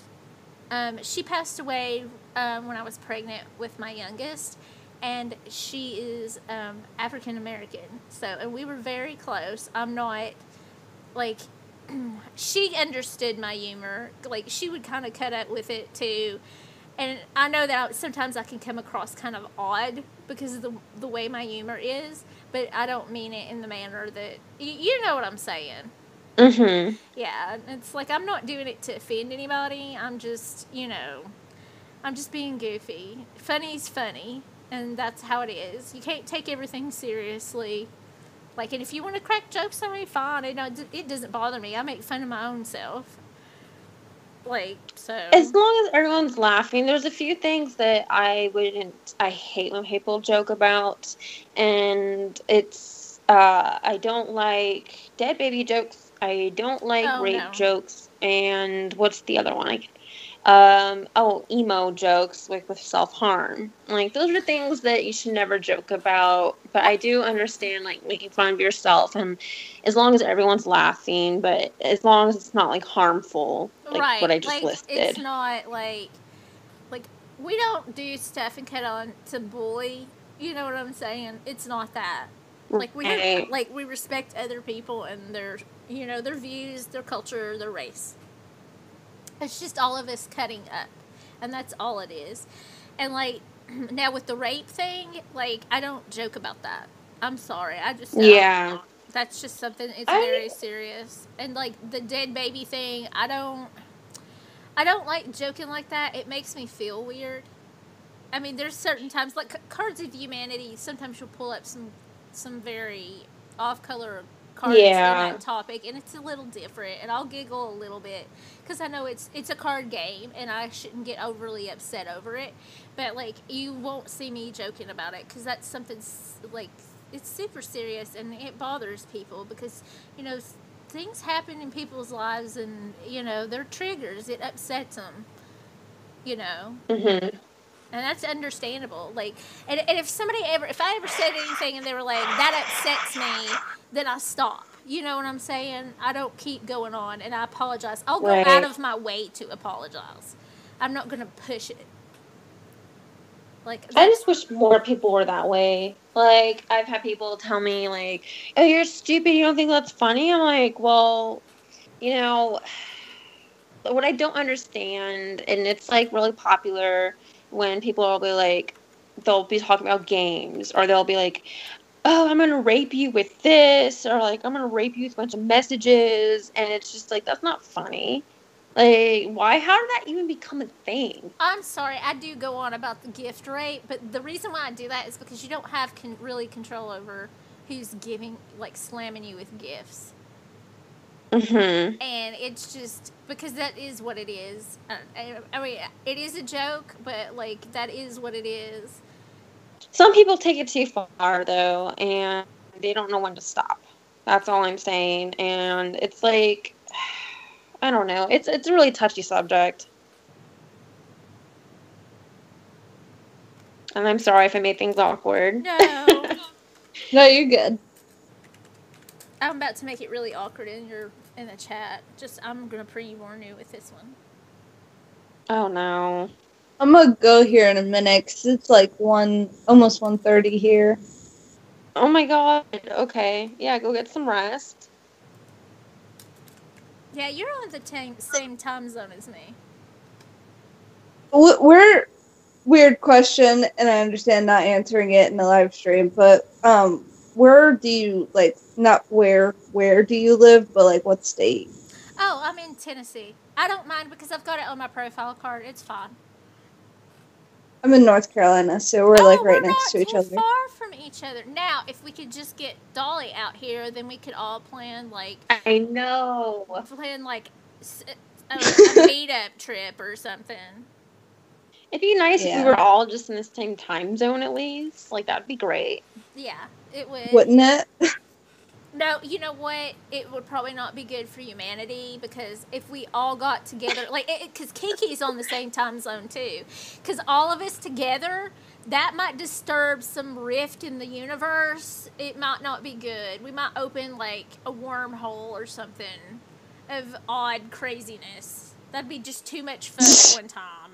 um, she passed away um, when I was pregnant with my youngest, and she is um, African American. So, and we were very close. I'm not like she understood my humor. Like she would kind of cut up with it too. And I know that sometimes I can come across kind of odd because of the the way my humor is, but I don't mean it in the manner that y- you know what I'm saying. Mm-hmm. Yeah, it's like I'm not doing it to offend anybody. I'm just, you know, I'm just being goofy. Funny's funny, and that's how it is. You can't take everything seriously. Like, and if you want to crack jokes on me, fine. It, it doesn't bother me. I make fun of my own self. Like, so. As long as everyone's laughing, there's a few things that I wouldn't. I hate when people joke about, and it's. Uh, I don't like dead baby jokes. I don't like Oh, rape no. jokes, and what's the other one? I, um, oh, emo jokes like with self harm. Like those are things that you should never joke about. But I do understand like making fun of yourself, and as long as everyone's laughing, but as long as it's not like harmful, like right. what I just like, listed. It's not like. Like, we don't do stuff and cut on to bully. You know what I'm saying? It's not that. Like we Right. like we respect other people and their you know their views, their culture, their race. It's just all of us cutting up, and that's all it is. And like now with the rape thing, like I don't joke about that. I'm sorry, I just don't. Yeah. That's just something. It's I- very serious. And like the dead baby thing, I don't. I don't like joking like that. It makes me feel weird. I mean, there's certain times like C- Cards of Humanity. Sometimes you'll pull up some some very off color cards Yeah. in that topic, and it's a little different. And I'll giggle a little bit because I know it's it's a card game, and I shouldn't get overly upset over it. But like, you won't see me joking about it because that's something like it's super serious, and it bothers people because you know things happen in people's lives, and you know they're triggers. It upsets them. You know, Mm-hmm. And that's understandable. Like, and, and if somebody ever, if I ever said anything and they were like, that upsets me, then I stop. You know what I'm saying? I don't keep going on and I apologize. I'll go Right. out of my way to apologize. I'm not going to push it. Like, I just wish more people were that way. Like, I've had people tell me, like, oh, you're stupid. You don't think that's funny? I'm like, well, you know, what I don't understand, and it's like really popular when people will be like, they'll be talking about games, or they'll be like, oh, I'm to rape you with this, or like, I'm to rape you with a bunch of messages. And it's just like, that's not funny. Like, why? How did that even become a thing? I'm sorry, I do go on about the gift rate, but the reason why I do that is because you don't have con- really control over who's giving, like, slamming you with gifts. Mm-hmm. and it's just because that is what it is. Uh, I, I mean, it is a joke, but like that is what it is. Some people take it too far though, and they don't know when to stop. That's all I'm saying. And it's like I don't know. It's it's a really touchy subject. And I'm sorry if I made things awkward. No, No, you're good. I'm about to make it really awkward in your in the chat. Just I'm gonna pre-warn you with this one. Oh no. I'm gonna go here in a minute because it's like one, almost one thirty here. Oh my god. Okay. Yeah, go get some rest. Yeah, you're on the tam- same time zone as me. We're weird question, and I understand not answering it in the live stream, but um, where do you like? Not where where do you live, but like what state? Oh, I'm in Tennessee. I don't mind because I've got it on my profile card. It's fine. I'm in North Carolina, so we're oh, like right we're next not to each too other. far from each other. Now, if we could just get Dolly out here, then we could all plan like I know. plan like s- uh, a, a meetup trip or something. It'd be nice if we were all just in the same time zone at least. Like that'd be great. Yeah, it would. Wouldn't it? No, you know what? It would probably not be good for humanity because if we all got together, like, because Kiki's on the same time zone too, because all of us together, that might disturb some rift in the universe. It might not be good. We might open like a wormhole or something of odd craziness. That'd be just too much fun at one time.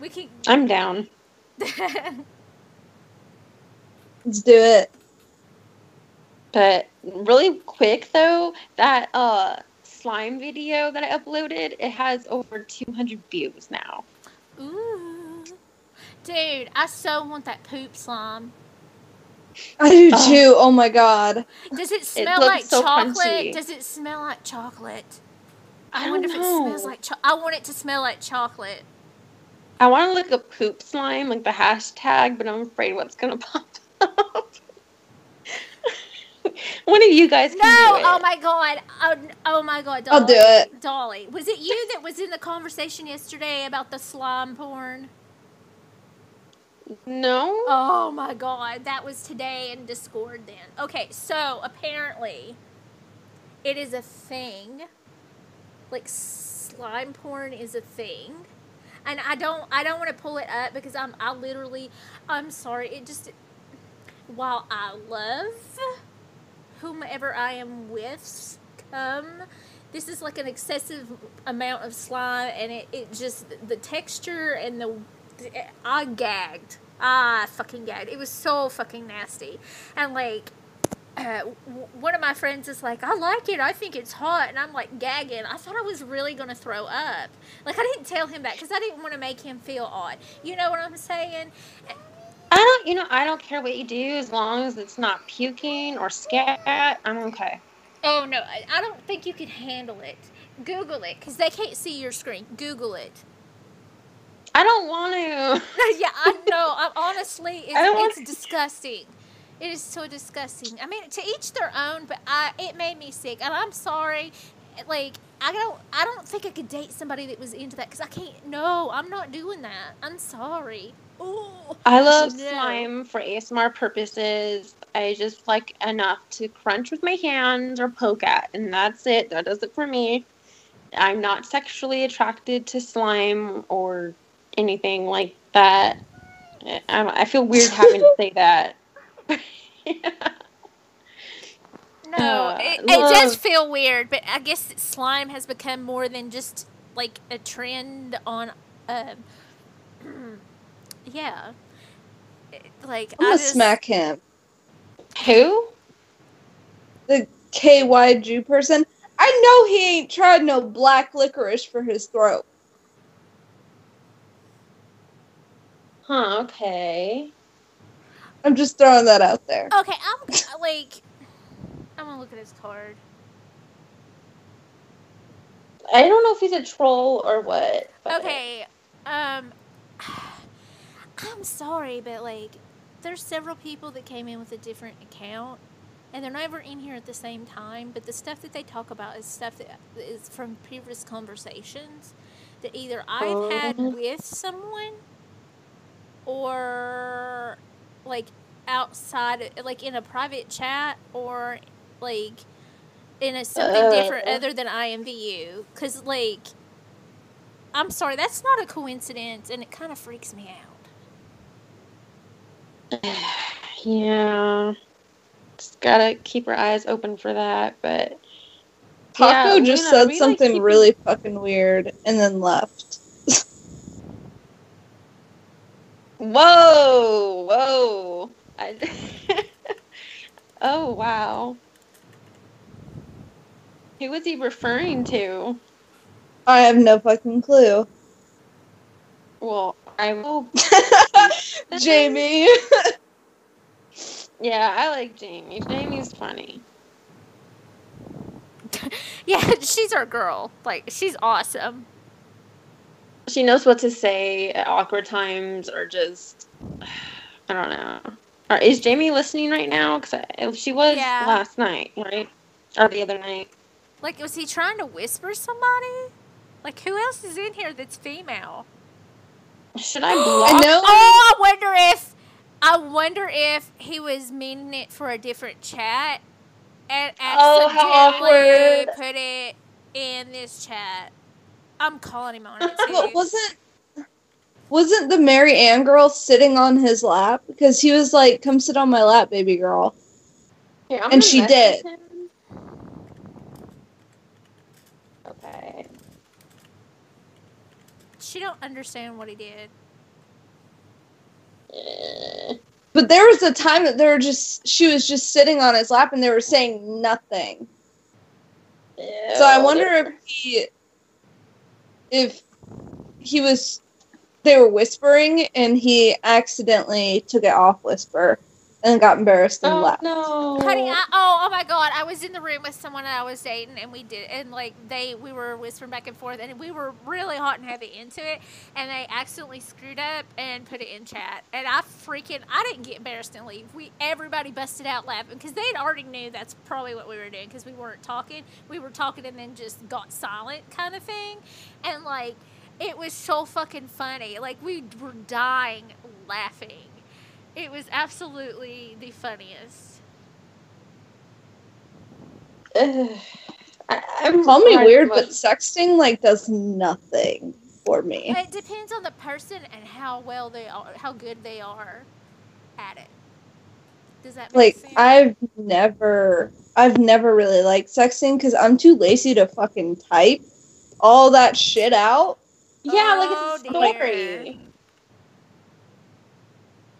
We could. I'm down. Let's do it. But really quick though, that uh slime video that I uploaded, it has over 200 views now. Ooh. Dude, I so want that poop slime. I do Oh. too. Oh my god. Does it smell looks like so chocolate? crunchy. Does it smell like chocolate? I, I wonder if it smells like cho- I want it to smell like chocolate. I want to look up poop slime, like the hashtag, but I'm afraid what's gonna pop up. One of you guys can No! do it. Oh my god! Oh, oh my god! Dolly. I'll do it. Dolly, was it you that was in the conversation yesterday about the slime porn? no. Oh my god, that was today in Discord then. Okay, so apparently it is a thing. Like slime porn is a thing. And I don't I don't want to pull it up because I'm I literally I'm sorry, it just while I love whomever I am with come this is like an excessive amount of slime and it, it just the texture and the I gagged. I fucking gagged. It was so fucking nasty. And like, uh, one of my friends is like, I like it. I think it's hot. And I'm like gagging. I thought I was really going to throw up. Like, I didn't tell him that because I didn't want to make him feel odd. You know what I'm saying? I don't. You know, I don't care what you do as long as it's not puking or scat. I'm okay. Oh, no. I, I don't think you could handle it. Google it because they can't see your screen. Google it. I don't want to. yeah, I know. I'm, honestly, it's, I don't want it's disgusting. It is so disgusting. I mean, to each their own, but I it made me sick, and I'm sorry. Like I don't, I don't think I could date somebody that was into that because I can't. No, I'm not doing that. I'm sorry. I love slime for ASMR purposes. I just like enough to crunch with my hands or poke at, and that's it. That does it for me. I'm not sexually attracted to slime or anything like that. I, I feel weird having to say that. No, Uh, it, it does feel weird, but I guess slime has become more than just like a trend on. Um, yeah. Like I'm I gonna just, smack him. Who? The KY Jew person. I know he ain't tried no black licorice for his throat. Huh, okay. I'm just throwing that out there. Okay, I'm like, I'm gonna look at his card. I don't know if he's a troll or what. but- Okay, um, I'm sorry, but like, there's several people that came in with a different account, and they're never in here at the same time. But the stuff that they talk about is stuff that is from previous conversations that either I've had Oh. with someone or like outside, like in a private chat or like in a something Uh. different other than IMVU. Cause like, I'm sorry, that's not a coincidence, and it kind of freaks me out. Yeah. Just gotta keep our eyes open for that, but Taco Yeah, just said like, something keep- really fucking weird and then left. Whoa, whoa. I, oh, wow. Who was he referring to? I have no fucking clue. Well, I will. Jamie. Yeah, I like Jamie. Jamie's funny. Yeah, she's our girl. Like, she's awesome. She knows what to say at awkward times or just. I don't know. Or is Jamie listening right now? Because she was Yeah. last night, right? Or the other night. Like, was he trying to whisper somebody? Like, who else is in here that's female? Should I block? I know. Oh, I wonder if I wonder if he was meaning it for a different chat and Oh, accidentally awkward. put it in this chat. I'm calling him on it But too. wasn't wasn't the Mary Ann girl sitting on his lap? Because he was like, "Come sit on my lap, baby girl." Here, And she did. him. Okay. she don't understand what he did. But there was a time that they were just she was just sitting on his lap and they were saying nothing. So I wonder if he if he was they were whispering and he accidentally took it off whisper and got embarrassed and Oh left. no. Honey, I, oh, oh my God! I was in the room with someone that I was dating, and we did, and like they, we were whispering back and forth, and we were really hot and heavy into it, and they accidentally screwed up and put it in chat, and I freaking, I didn't get embarrassed and leave. We, everybody busted out laughing because they'd already knew that's probably what we were doing because we weren't talking, we were talking and then just got silent kind of thing, and like it was so fucking funny, like we were dying laughing. It was absolutely the funniest. Ugh. I, I'm Call me weird, but sexting like does nothing for me. It depends on the person and how well they are, how good they are at it. Does that make Like sense? I've never I've never really liked sexting because I'm too lazy to fucking type all that shit out. Yeah, like Oh, it's a dear. story.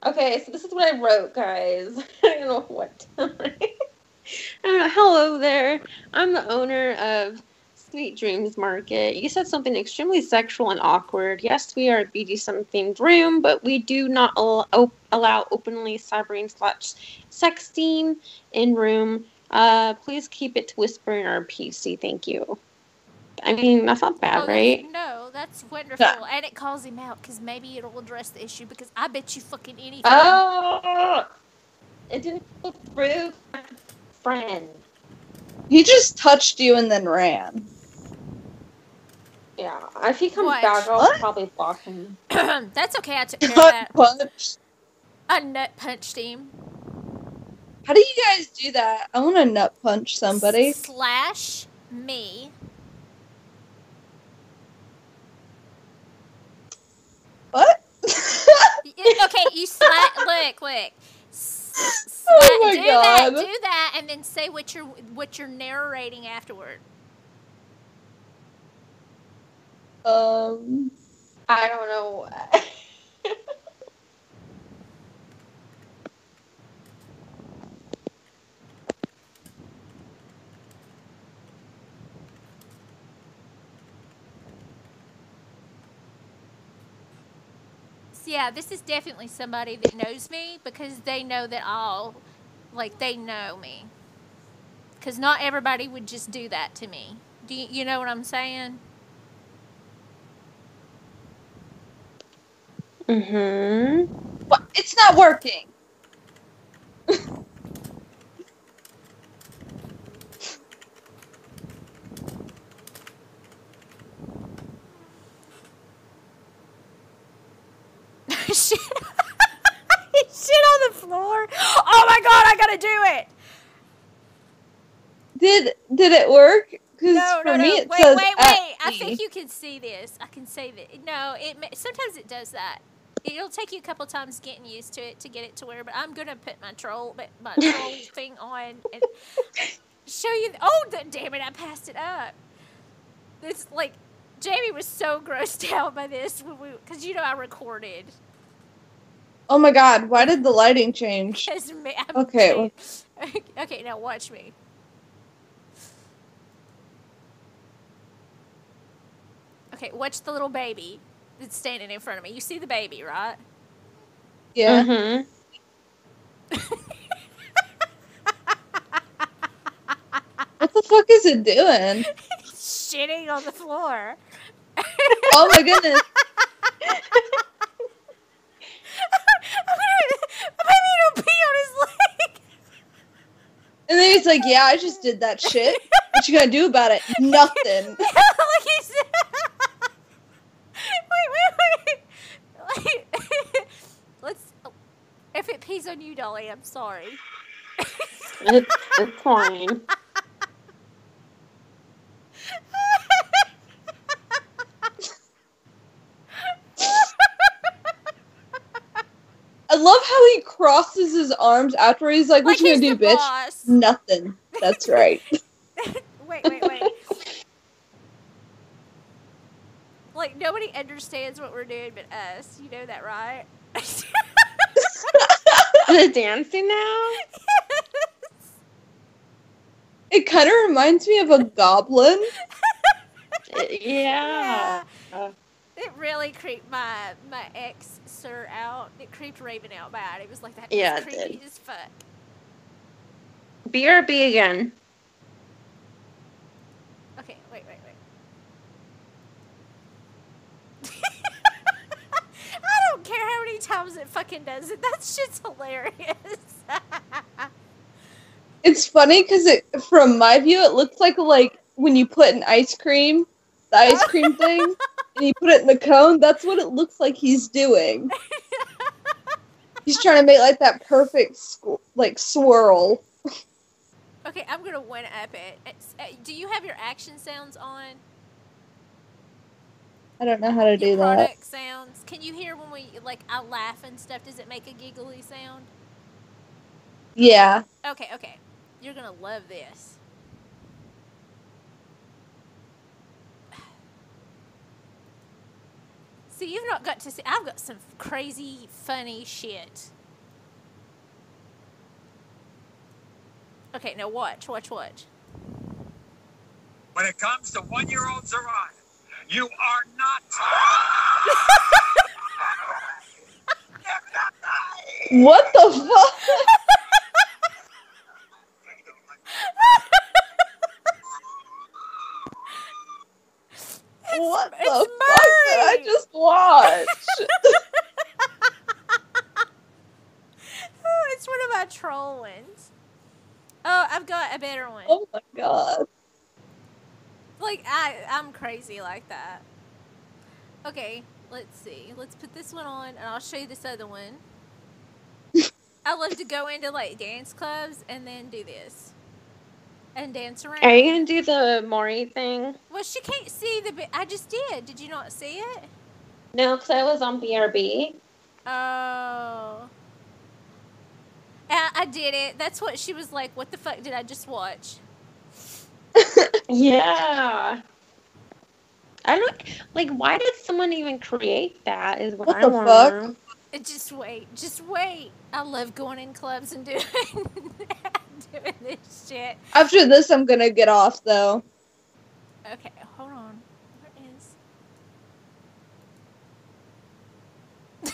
Okay, so this is what I wrote, guys. I don't know what to write. Uh, hello there. I'm the owner of Sweet Dreams Market. You said something extremely sexual and awkward. Yes, we are a BDSM themed room, but we do not al- op- allow openly cybering slash sexting in room. Uh, please keep it to whispering or PC. Thank you. I mean, that's not bad, Oh, that's- right? No, that's wonderful, and it calls him out because maybe it'll address the issue. Because I bet you fucking anything. Oh, it didn't go through. Friend. He just touched you and then ran. Yeah, if he comes What? back, I'll What? probably block him. that's okay. I took care of Nut that. punch. I nut punched him. How do you guys do that? I want to nut punch somebody. slash me. What? Okay, you slash. look, look. Oh sla- my do that, God. do that, and then say what you're what you're narrating afterward. um. I don't know. yeah, this is definitely somebody that knows me because they know that I'll, like, they know me. Because not everybody would just do that to me. Do you, you know what I'm saying? mm-hmm. What? It's not working. shit. shit on the floor. Oh my god, I gotta do it. Did it work? No, no, no. it Wait, wait, wait. I me. think you can see this. I can save it. No, it sometimes it does that. It'll take you a couple times getting used to it to get it to where. But I'm gonna put my troll, but my troll thing on and show you. Oh, the, damn it! I passed it up. It's like Jamie was so grossed out by this when we, because you know I recorded. Oh my god! Why did the lighting change? me- Okay, okay, now watch me. Okay, watch the little baby that's standing in front of me. You see the baby, right? Yeah. Mm-hmm. What the fuck is it doing? Shitting on the floor. Oh my goodness! Maybe it'll pee on his leg. And then he's like, "Yeah, I just did that shit." What you gonna do about it? Nothing. like he said. wait, wait, wait. Like, let's. If it pees on you, Dolly, I'm sorry. It's, it's fine. I love how he crosses his arms after he's like, "What like you gonna do, the bitch?" boss. Nothing. That's right. wait, wait, wait. like nobody understands what we're doing but us. You know that, right? Is it dancing now? it kind of reminds me of a goblin. Yeah. Uh, It really creeped my my ex sir out. It creeped Raven out bad. It was like that. Yeah, was it creepy did. as fuck. BRB again. Okay, wait, wait, wait. I don't care it fucking does it. That shit's hilarious. It's funny because it, from my view, it looks like like when you put an ice cream, the ice cream thing, and you put it in the cone. That's what it looks like he's doing. He's trying to make like that perfect squ- like swirl. okay, I'm gonna one up it. It's, uh, do you have your action sounds on? I don't know how to do your that. product sounds. Can you hear when we like I laugh and stuff? Does it make a giggly sound? Yeah. Okay, okay. You're gonna love this. See, you've not got to see. I've got some crazy, funny shit. Okay, now watch, watch, watch. When it comes to one-year-old Zariah, you are not. What the fuck? what the it's fuck did I just watch? Oh, it's one of my troll ones. Oh, I've got a better one. oh my god. Like I, I'm crazy like that. Okay, let's see. Let's put this one on, and I'll show you this other one. I love to go into like dance clubs and then do this, and dance around. Are you gonna do the Maury thing? Well, she can't see the. I just did. Did you not see it? No, because I was on BRB. Oh. I, I did it. That's what she was like. What the fuck did I just watch? Yeah. I don't like. Why did someone even create that? Is what, What I the want fuck? know. Just wait. Just wait. I love going in clubs and doing doing this shit. After this, I'm gonna get off though. Okay, hold on. Where is?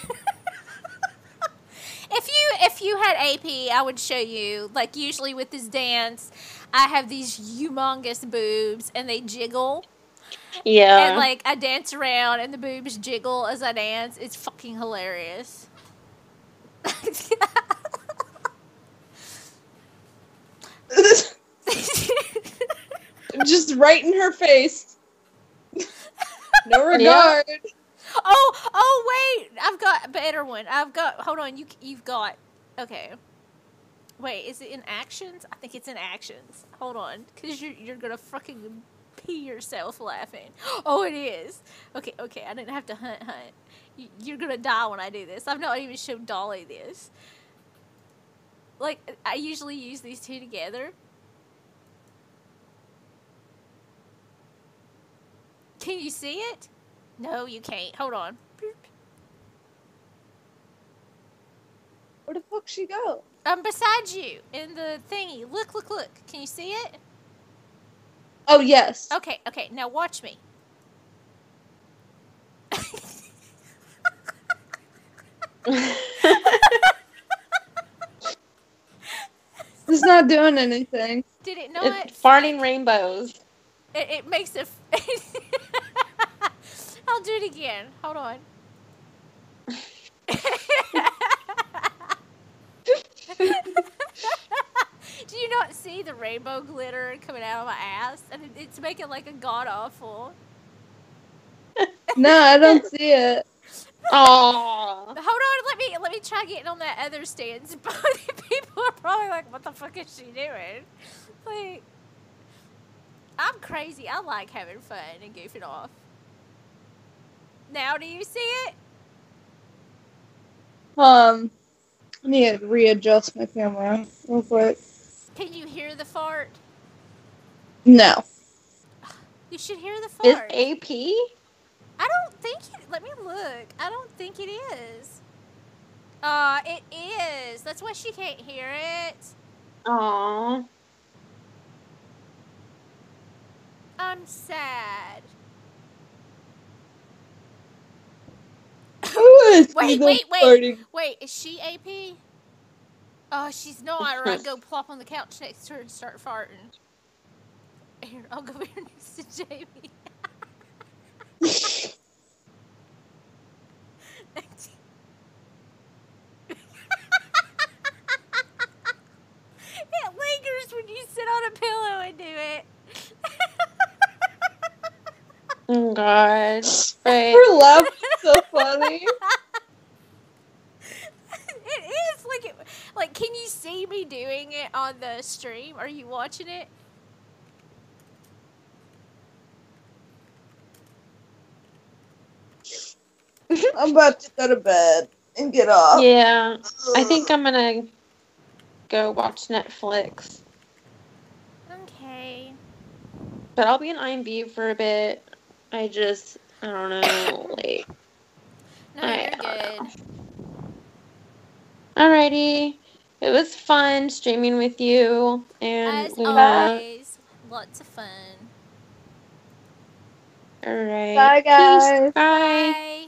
if you if you had AP, I would show you. Like usually with this dance, I have these humongous boobs and they jiggle. Yeah. And like I dance around and the boobs jiggle as I dance. It's fucking hilarious. Just right in her face. No Yeah. regard. Oh, oh wait, I've got a better one. I've got. Hold on, you you've got. Okay. Wait, is it in actions? I think it's in actions. Hold on, cause you're you're gonna fucking pee yourself laughing. Oh, it is. Okay, okay. I didn't have to hunt hunt. You, you're gonna die when I do this. I've not even showed Dolly this. Like I usually use these two together. Can you see it? No, you can't. Hold on. Where the fuck she go? I'm beside you in the thingy. Look, look, look. Can you see it? Oh yes. Okay, okay. Now watch me. It's not doing anything. Did it not? it's farting rainbows. It, it makes a. I'll do it again. Hold on. do you not see see the rainbow glitter coming out of my ass, and it's making like a god awful. No, I don't see it. Oh. Hold on, let me let me try getting on that other stand. People are probably like, "What the fuck is she doing?" Like, I'm crazy. I like having fun and goofing off. Now, do you see it? Um, I need to readjust my camera real quick. Can you hear the fart? No. You should hear the fart. Is fart. AP? I don't think it. Let me look. I don't think it is. Uh, it is. That's why she can't hear it. Aw. I'm sad. Wait, Wait, wait, wait. Wait, is she AP? Oh, she's not, or I'd go plop on the couch next to her and start farting. Here, I'll go here next to Jamie. it lingers when you sit on a pillow and do it. Oh god. Right. Her laugh is so funny. it is like it, like can you see me doing it on the stream? Are you watching it? I'm about to go to bed and get off. Yeah. I think I'm gonna go watch Netflix. Okay. But I'll be in IMVU for a bit. I just I don't know, like No, I you're don't good. know. Alrighty. It was fun streaming with you and As Luna. always, lots of fun. Alright. Bye, guys. Peace. Bye. Bye.